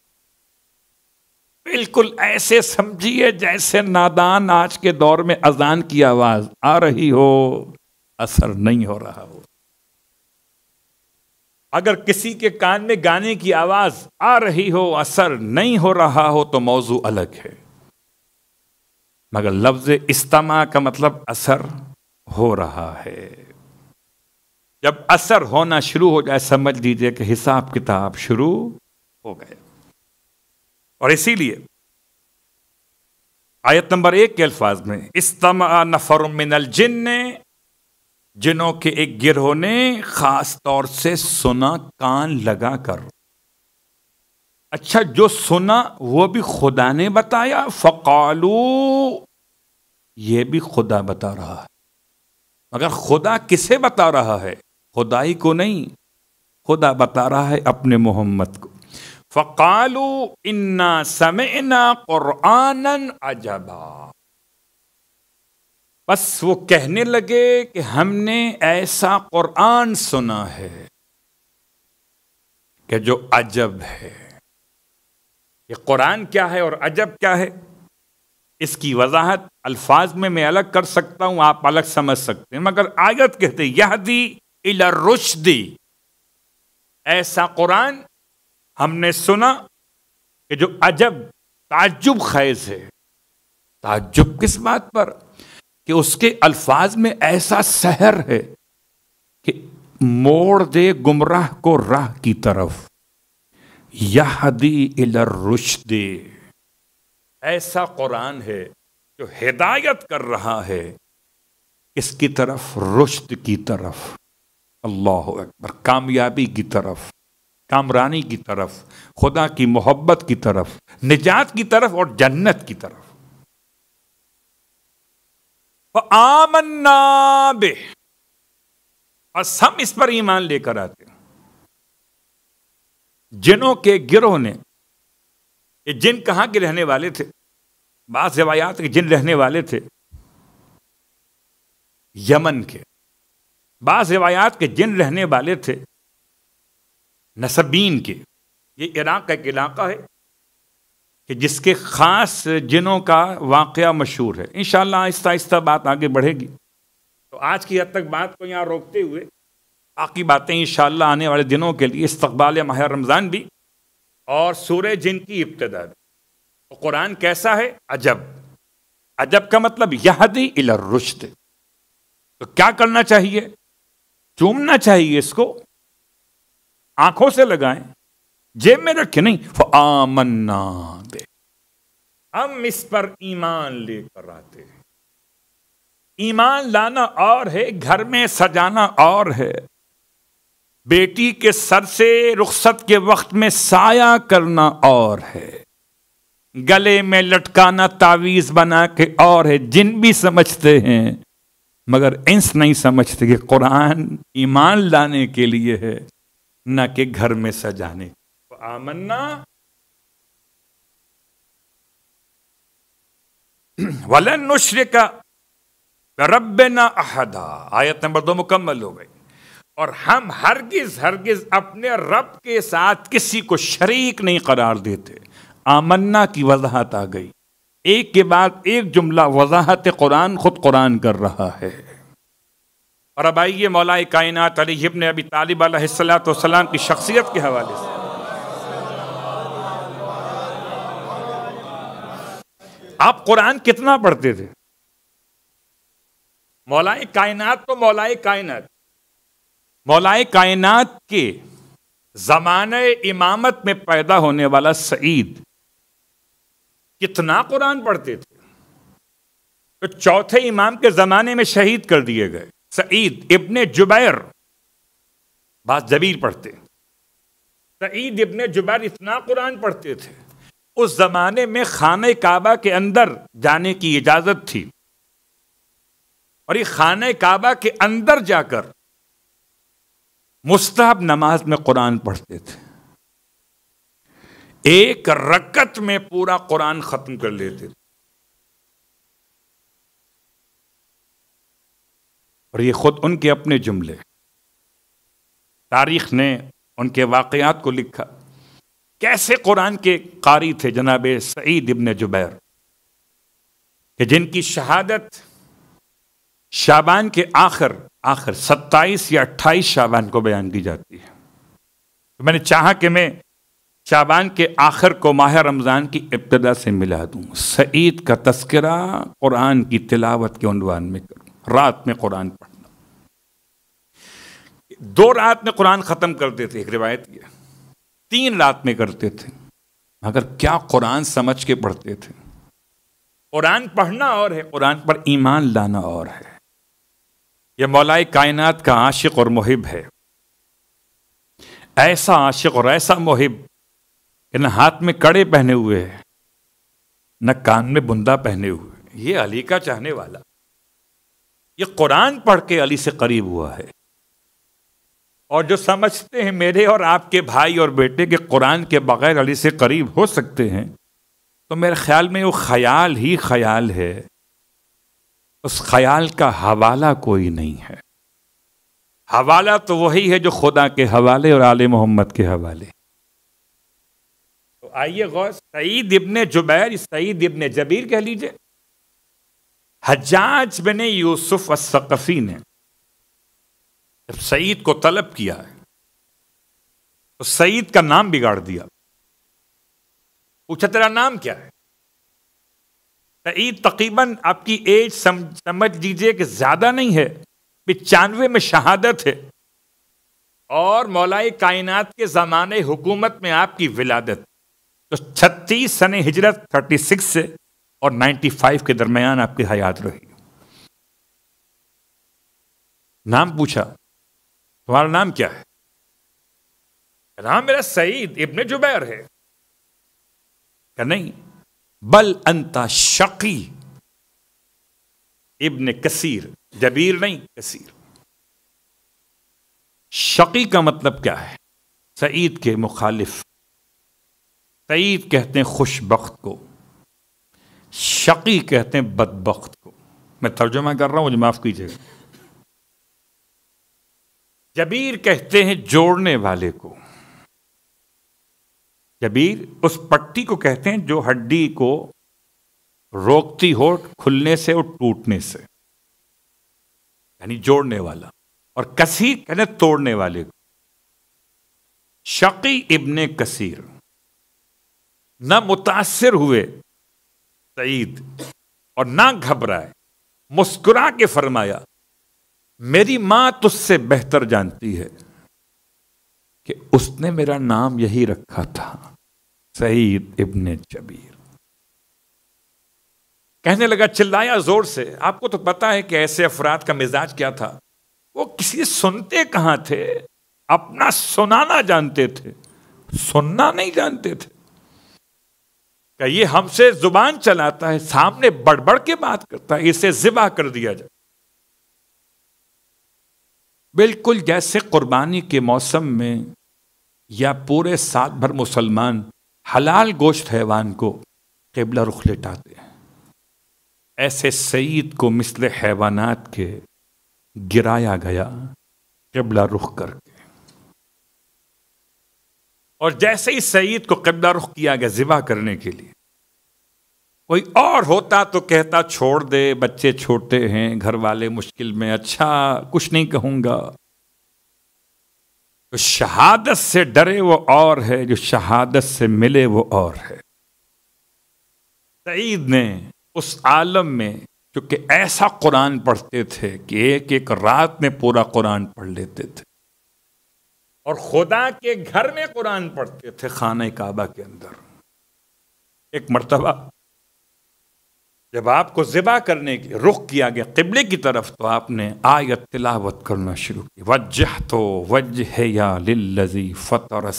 बिल्कुल ऐसे समझिए, जैसे नादान आज के दौर में अजान की आवाज़ आ रही हो, असर नहीं हो रहा हो। अगर किसी के कान में गाने की आवाज़ आ रही हो, असर नहीं हो रहा हो तो मौजू अलग है। मगर लफ्ज इस्तेमा का मतलब असर हो रहा है। जब असर होना शुरू हो जाए, समझ लीजिए कि हिसाब किताब शुरू हो गया। और इसीलिए आयत नंबर एक के अल्फाज में, इस्तमा नफर मिनल जिन जिनों के एक गिरोह ने खास तौर से सुना कान लगा कर। अच्छा जो सुना, वो भी खुदा ने बताया। फकालू, ये भी खुदा बता रहा है। मगर खुदा किसे बता रहा है? खुदाई को नहीं। खुदा बता रहा है अपने मोहम्मद को। फ़कालू, इन्ना समेना कुरान अजबा। बस वो कहने लगे कि हमने ऐसा कुरान सुना है कि जो अजब है। ये कुरान क्या है और अजब क्या है? इसकी वजाहत अल्फाज में मैं अलग कर सकता हूँ, आप अलग समझ सकते हैं। मगर आयत कहते यह दी इला रुशदी। ऐसा कुरान हमने सुना कि जो अजब ताजुब खैज है। ताजुब किस बात पर? कि उसके अल्फाज में ऐसा सहर है कि मोड़ दे गुमराह को राह की तरफ़। यहदी इलर रुशदे। ऐसा कुरान है जो हिदायत कर रहा है इसकी तरफ़, रुश्द की तरफ़। अल्लाह अकबर, कामयाबी की तरफ़, कामरानी की तरफ़, खुदा की मोहब्बत की तरफ़, निजात की तरफ़ और जन्नत की तरफ़। आमन्ना बे बस हम इस पर ईमान लेकर आते जिनों के गिरोह ने, ये जिन कहाँ के रहने वाले थे? बास रवायात के जिन रहने वाले थे, यमन के। बास रवायात के जिन रहने वाले थे, नसबीन के। ये इराक का एक इलाका है। कि जिसके ख़ास जिनों का वाक़ मशहूर है। इन आहिस्ता आहिस्ता बात आगे बढ़ेगी। तो आज की हद तक बात को यहाँ रोकते हुए बाकी बातें इन आने वाले दिनों के लिए इस्तबाल माह रमज़ान भी और सूर्य जिन की इब्तदा भी। तो कुरान कैसा है? अजब। अजब का मतलब यहदी रुश्द। तो क्या करना चाहिए? चूमना चाहिए इसको। आँखों से लगाएँ, जेब में रखे, नहीं आमन्ना। हम इस पर ईमान लेकर आते हैं। ईमान लाना और है, घर में सजाना और है। बेटी के सर से रुखसत के वक्त में साया करना और है। गले में लटकाना तावीज बना के और है। जिन भी समझते हैं, मगर इंस नहीं समझते कि कुरान ईमान लाने के लिए है, न कि घर में सजाने। तो आमन्ना वलन नुश्र का रब न अहदा आयत नंबर दो मुकम्मल हो गई और हम हरगिज हरगिज अपने रब के साथ किसी को शरीक नहीं करार देते आमन्ना की वजाहत आ गई एक के बाद एक जुमला वजाहत कुरान खुद कुरान कर रहा है और अब आइए मौला कायनात अली इब्न अभी तालिब सलाम की शख्सियत के हवाले से आप कुरान कितना पढ़ते थे? मौलाए कायनात तो मौलाए कायनात। मौलाए कायनात के जमाने इमामत में पैदा होने वाला सईद कितना कुरान पढ़ते थे? तो चौथे इमाम के जमाने में शहीद कर दिए गए सईद इब्ने जुबैर। बात जबीर पढ़ते। सईद इब्ने जुबैर इतना कुरान पढ़ते थे। उस जमाने में खाने काबा के अंदर जाने की इजाज़त थी। और ये खाने काबा के अंदर जाकर मुस्तहब नमाज़ में कुरान पढ़ते थे। एक रकत में पूरा कुरान खत्म कर लेते थे। और ये खुद उनके अपने जुमले। तारीख ने उनके वाकयात को लिखा। कैसे कुरान के कारी थे जनाब सईद इबन जुबैर? कि जिनकी शहादत शाबान के आखिर आखिर 27 या 28 शाबान को बयान की जाती है। तो मैंने चाहा कि मैं शाबान के आखिर को माह रमज़ान की इब्तदा से मिला दूँ। सईद का तस्करा कुरान की तिलावत के उनवान में करूँ। रात में कुरान पढ़ना। दो रात में कुरान ख़त्म कर देते, एक रिवायत यह तीन रात में करते थे। मगर क्या कुरान समझ के पढ़ते थे? कुरान पढ़ना और है, कुरान पर ईमान लाना और है। यह मौलाए कायनात का आशिक और मुहिब है। ऐसा आशिक और ऐसा मुहिब कि न हाथ में कड़े पहने हुए है, न कान में बुंदा पहने हुए ये अली का चाहने वाला। ये कुरान पढ़ के अली से करीब हुआ है। और जो समझते हैं मेरे और आपके भाई और बेटे के कुरान के बगैर अली से करीब हो सकते हैं तो मेरे ख्याल में वो ख्याल ही ख्याल है। उस ख्याल का हवाला कोई नहीं है। हवाला तो वही है जो खुदा के हवाले और आले मोहम्मद के हवाले। तो आइए गौर, सईद इब्ने जुबैर, सईद इब्ने जबीर कह लीजिए। हजाज बने यूसुफ असकफी ने जब सईद को तलब किया है तो सईद का नाम बिगाड़ दिया। पूछा, तेरा नाम क्या है? सईद तकरीबन आपकी एज समझ लीजिए कि ज़्यादा नहीं है, पिचानवे में शहादत है। और मौलाई कायनात के ज़माने हुकूमत में आपकी विलादत तो छत्तीस सन हिजरत थर्टी सिक्स से और नाइन्टी फाइव के दरमियान आपकी हयात रही। नाम पूछा तुम्हारा नाम क्या है? नाम मेरा सईद इब्ने जुबैर है। क्या नहीं? बल अंता शकी। इब्न कसीर, जबीर नहीं, कसीर। शकी का मतलब क्या है? सईद के मुखालिफ। सईद कहते हैं खुशबख्त को। शकी कहते हैं बदबख्त को। मैं तर्जुमा कर रहा हूँ, मुझे माफ़ कीजिएगा। जबीर कहते हैं जोड़ने वाले को। जबीर उस पट्टी को कहते हैं जो हड्डी को रोकती हो खुलने से और टूटने से। यानी जोड़ने वाला। और कसीर कहने तोड़ने वाले को। शकी इब्ने कसीर। न मुतासर हुए सईद। और ना घबराए। मुस्कुरा के फरमाया मेरी माँ तुझसे बेहतर जानती है कि उसने मेरा नाम यही रखा था, सईद इब्ने जबीर। कहने लगा, चिल्लाया ज़ोर से। आपको तो पता है कि ऐसे अफराद का मिजाज क्या था। वो किसी सुनते कहाँ थे? अपना सुनाना जानते थे, सुनना नहीं जानते थे। कि ये हमसे ज़ुबान चलाता है, सामने बड़बड़ के बात करता है, इसे जिबा कर दिया जाए। बिल्कुल जैसे कुर्बानी के मौसम में या पूरे साल भर मुसलमान हलाल गोश्त हैवान को केबला रुख लेटाते हैं। ऐसे सईद को मिसल हैवानात के गिराया गया किबला रुख करके। और जैसे ही सईद को किबला रुख किया गया जिबा करने के लिए कोई और होता तो कहता, छोड़ दे, बच्चे छोटे हैं घर वाले मुश्किल में अच्छा कुछ नहीं कहूँगा। जो शहादत से डरे वो और है, जो शहादत से मिले वो और है। सईद ने उस आलम में क्योंकि ऐसा कुरान पढ़ते थे कि एक एक रात में पूरा कुरान पढ़ लेते थे, और खुदा के घर में कुरान पढ़ते थे खाना काबा के अंदर। एक मरतबा जब आपको जिबा करने की, रुख किया गया, किबले की तरफ़ तो आपने आयत तिलावत करना शुरू की वजह तो वजह या लिल्लजी फतर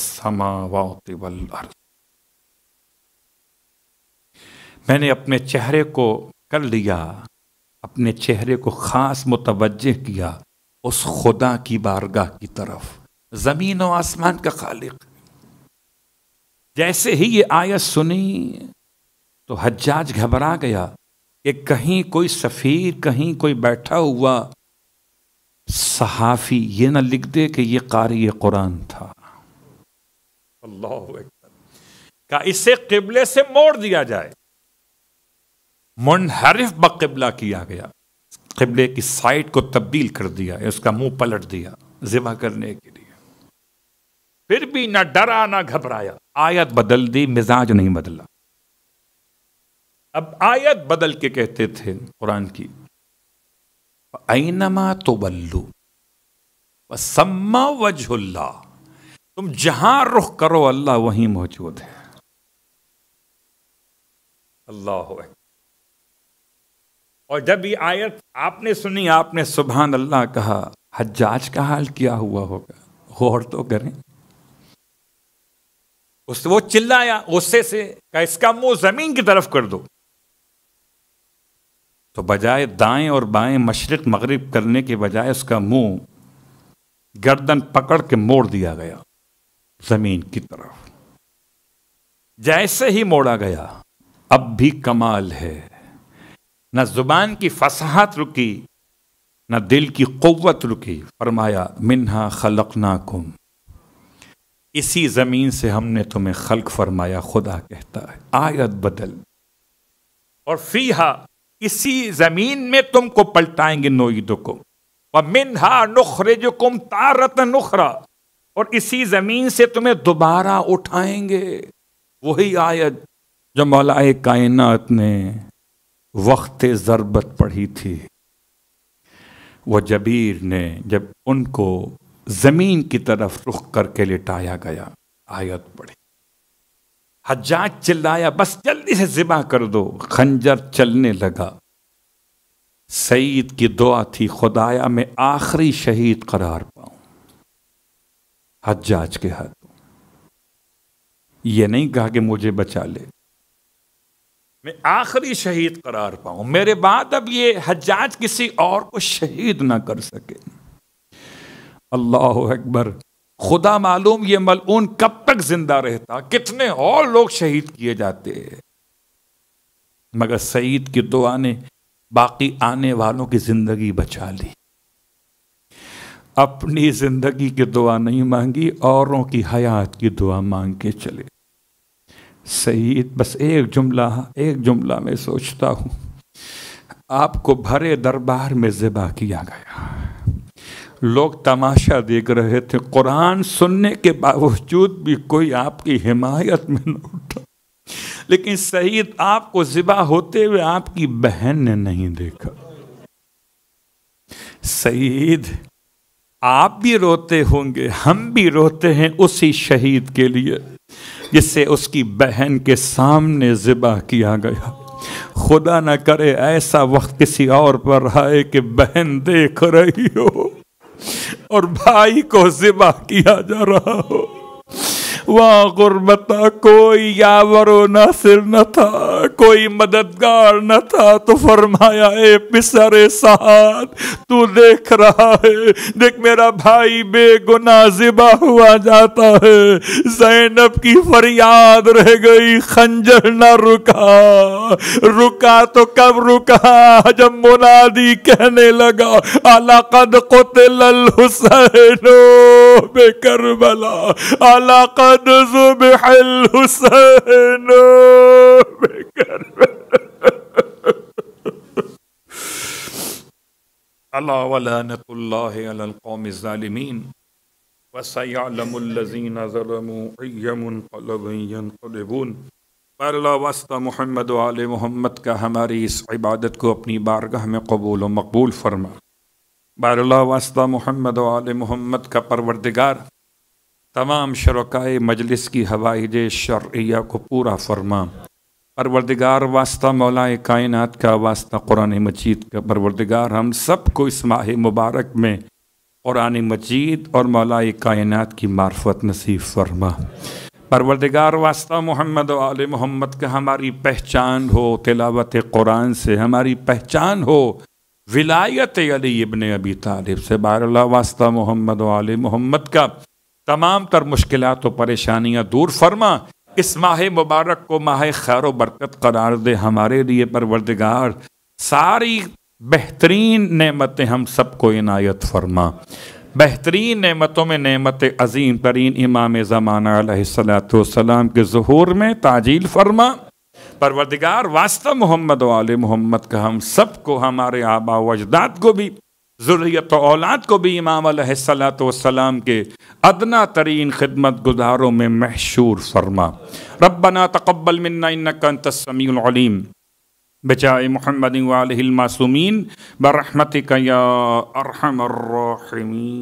मैंने अपने चेहरे को कर लिया, अपने चेहरे को खास मुतवजह किया उस खुदा की बारगाह की तरफ़। ज़मीन और आसमान का खालिक। जैसे ही ये आयत सुनी तो हज्जाज घबरा गया। कि कहीं कोई सफ़ीर, कहीं कोई बैठा हुआ सहाफ़ी ये ना लिख दे कि ये कारी कुरान था। अल्लाह का इसे किबले से मोड़ दिया जाए। मुनहरिफ बकबला किया गया। किबले की साइड को तब्दील कर दिया, उसका मुँह पलट दिया जिबा करने के लिए। फिर भी ना डरा, ना घबराया। आयत बदल दी, मिजाज नहीं बदला। अब आयत बदल के कहते थे कुरान की ऐनमा तो बल्लू वजहुल्ला, तुम जहाँ रुख करो अल्लाह वहीं मौजूद है। अल्लाह और जब ये आयत आपने सुनी, आपने सुबहान अल्लाह कहा, हज्जाज का हाल क्या हुआ होगा? गौर तो करें। उस वो चिल्लाया, गुस्से से का इसका मुँह ज़मीन की तरफ़ कर दो। तो बजाय दाएँ और बाएँ मशरक मगरब करने के बजाय उसका मुँह गर्दन पकड़ के मोड़ दिया गया, ज़मीन की तरफ़। जैसे ही मोड़ा गया, अब भी कमाल है। न ज़ुबान की फसाहत रुकी, न दिल की कुत रुकी, फरमाया, मिन्हा खलकना कुम इसी ज़मीन से हमने तुम्हें खल्क फरमाया, खुदा कहता है, आयत बदल। और फीहा इसी ज़मीन में तुमको पलटाएँगे नोईदो को। व मिनहा नुखरे जो कुम तारत नुखरा और इसी ज़मीन से तुम्हें दोबारा उठाएँगे। वही आयत जो मौलाए कायनात ने वक्त ज़रबत पढ़ी थी। वो जबीर ने जब उनको ज़मीन की तरफ़ रुख करके लिटाया गया, आयत पढ़ी। हजाज चिल्लाया, बस जल्दी से जिबा कर दो। खंजर चलने लगा। सईद की दुआ थी, खुदाया, मैं आखिरी शहीद करार पाऊँ। हजाज के हाथों। ये नहीं कहा कि मुझे बचा ले। मैं आखिरी शहीद करार पाऊँ। मेरे बाद अब ये हजाज किसी और को शहीद ना कर सके। अल्लाह अकबर खुदा मालूम ये मलून कब तक ज़िंदा रहता, कितने और लोग शहीद किए जाते मगर सईद की दुआ ने बाकी आने वालों की ज़िंदगी बचा ली। अपनी ज़िंदगी की दुआ नहीं मांगी, औरों की हयात की दुआ मांग के चले। सईद, बस एक जुमला एक जुमला में सोचता हूँ, आपको भरे दरबार में ज़िबा किया गया। लोग तमाशा देख रहे थे। कुरान सुनने के बावजूद भी कोई आपकी हिमायत में न उठा। लेकिन सईद, आपको ज़िबा होते हुए आपकी बहन ने नहीं देखा। सईद, आप भी रोते होंगे, हम भी रोते हैं उसी शहीद के लिए, जिससे उसकी बहन के सामने ज़िबा किया गया। खुदा न करे ऐसा वक्त किसी और पर आए कि बहन देख रही हो। और भाई को ज़िबा किया जा रहा हो। वहाँ गुर्बता कोई यावरो नासिर न था, कोई मददगार न था। तो फरमाया, ए पिसरे साथ तू देख रहा है, देख मेरा भाई बेगुना जिबा हुआ जाता है। जैनब की फरियाद रह गई, खंजर न रुका। रुका तो कब रुका? जब मुनादी कहने लगा, अला कद कुतिल हुसैनो बेकरबला, अला कद हुसैन अल्लाह वलानतुल्लाहिमीन वसयालमुल्लज़ीन ज़लमू यमुनक़लबून वास्ता मोहम्मद वाल मोहम्मद का हमारी इस इबादत को अपनी बारगाह में कबूल व मकबूल फरमा बारला वास्ता मोहम्मद वाल मोहम्मद का परवरदिगार तमाम शरकाए मजलिस की हवाइज शर्या को पूरा फरमा। परवरदिगार वास्ता मौलाए कायनात का वास्ता कुरान मजीद का। परवरदिगार, हम सबको इस माह मुबारक में कुरान मजीद और मौलाए कायनात की मार्फत नसीब फरमा। परवरदिगार वास्ता मोहम्मद आल मोहम्मद का हमारी पहचान हो, तिलावत कुरान से हमारी पहचान हो। विलायत अली इबन अबी तालिब से बारला वास्ता मोहम्मद आल मोहम्मद का तमाम तर मुश्किल और परेशानियाँ दूर फरमा, इस माह मुबारक को माह खैर बरकत करार दे हमारे लिए परवरदिगार। सारी बेहतरीन नेमतें हम सबको इनायत फरमा। बेहतरीन नेमतों में नेमत अजीम तरीन इमाम ज़माना सलाम के जहूर में ताजील फरमा। परवरदिगार वास्तव मोहम्मद वाले मोहम्मद का हम सबको, हमारे आबा वजदाद को भी ज़ुर्रियत औलाद को भी इमाम सलाम के अदना तरीन खिदमत गुजारों में महशूर फरमा। रबना तकबल मन्ना इन्नका तस्मीम बचाए मोहम्मद वालमासूमीन बरहमत क्या अरहमर्राहिमीन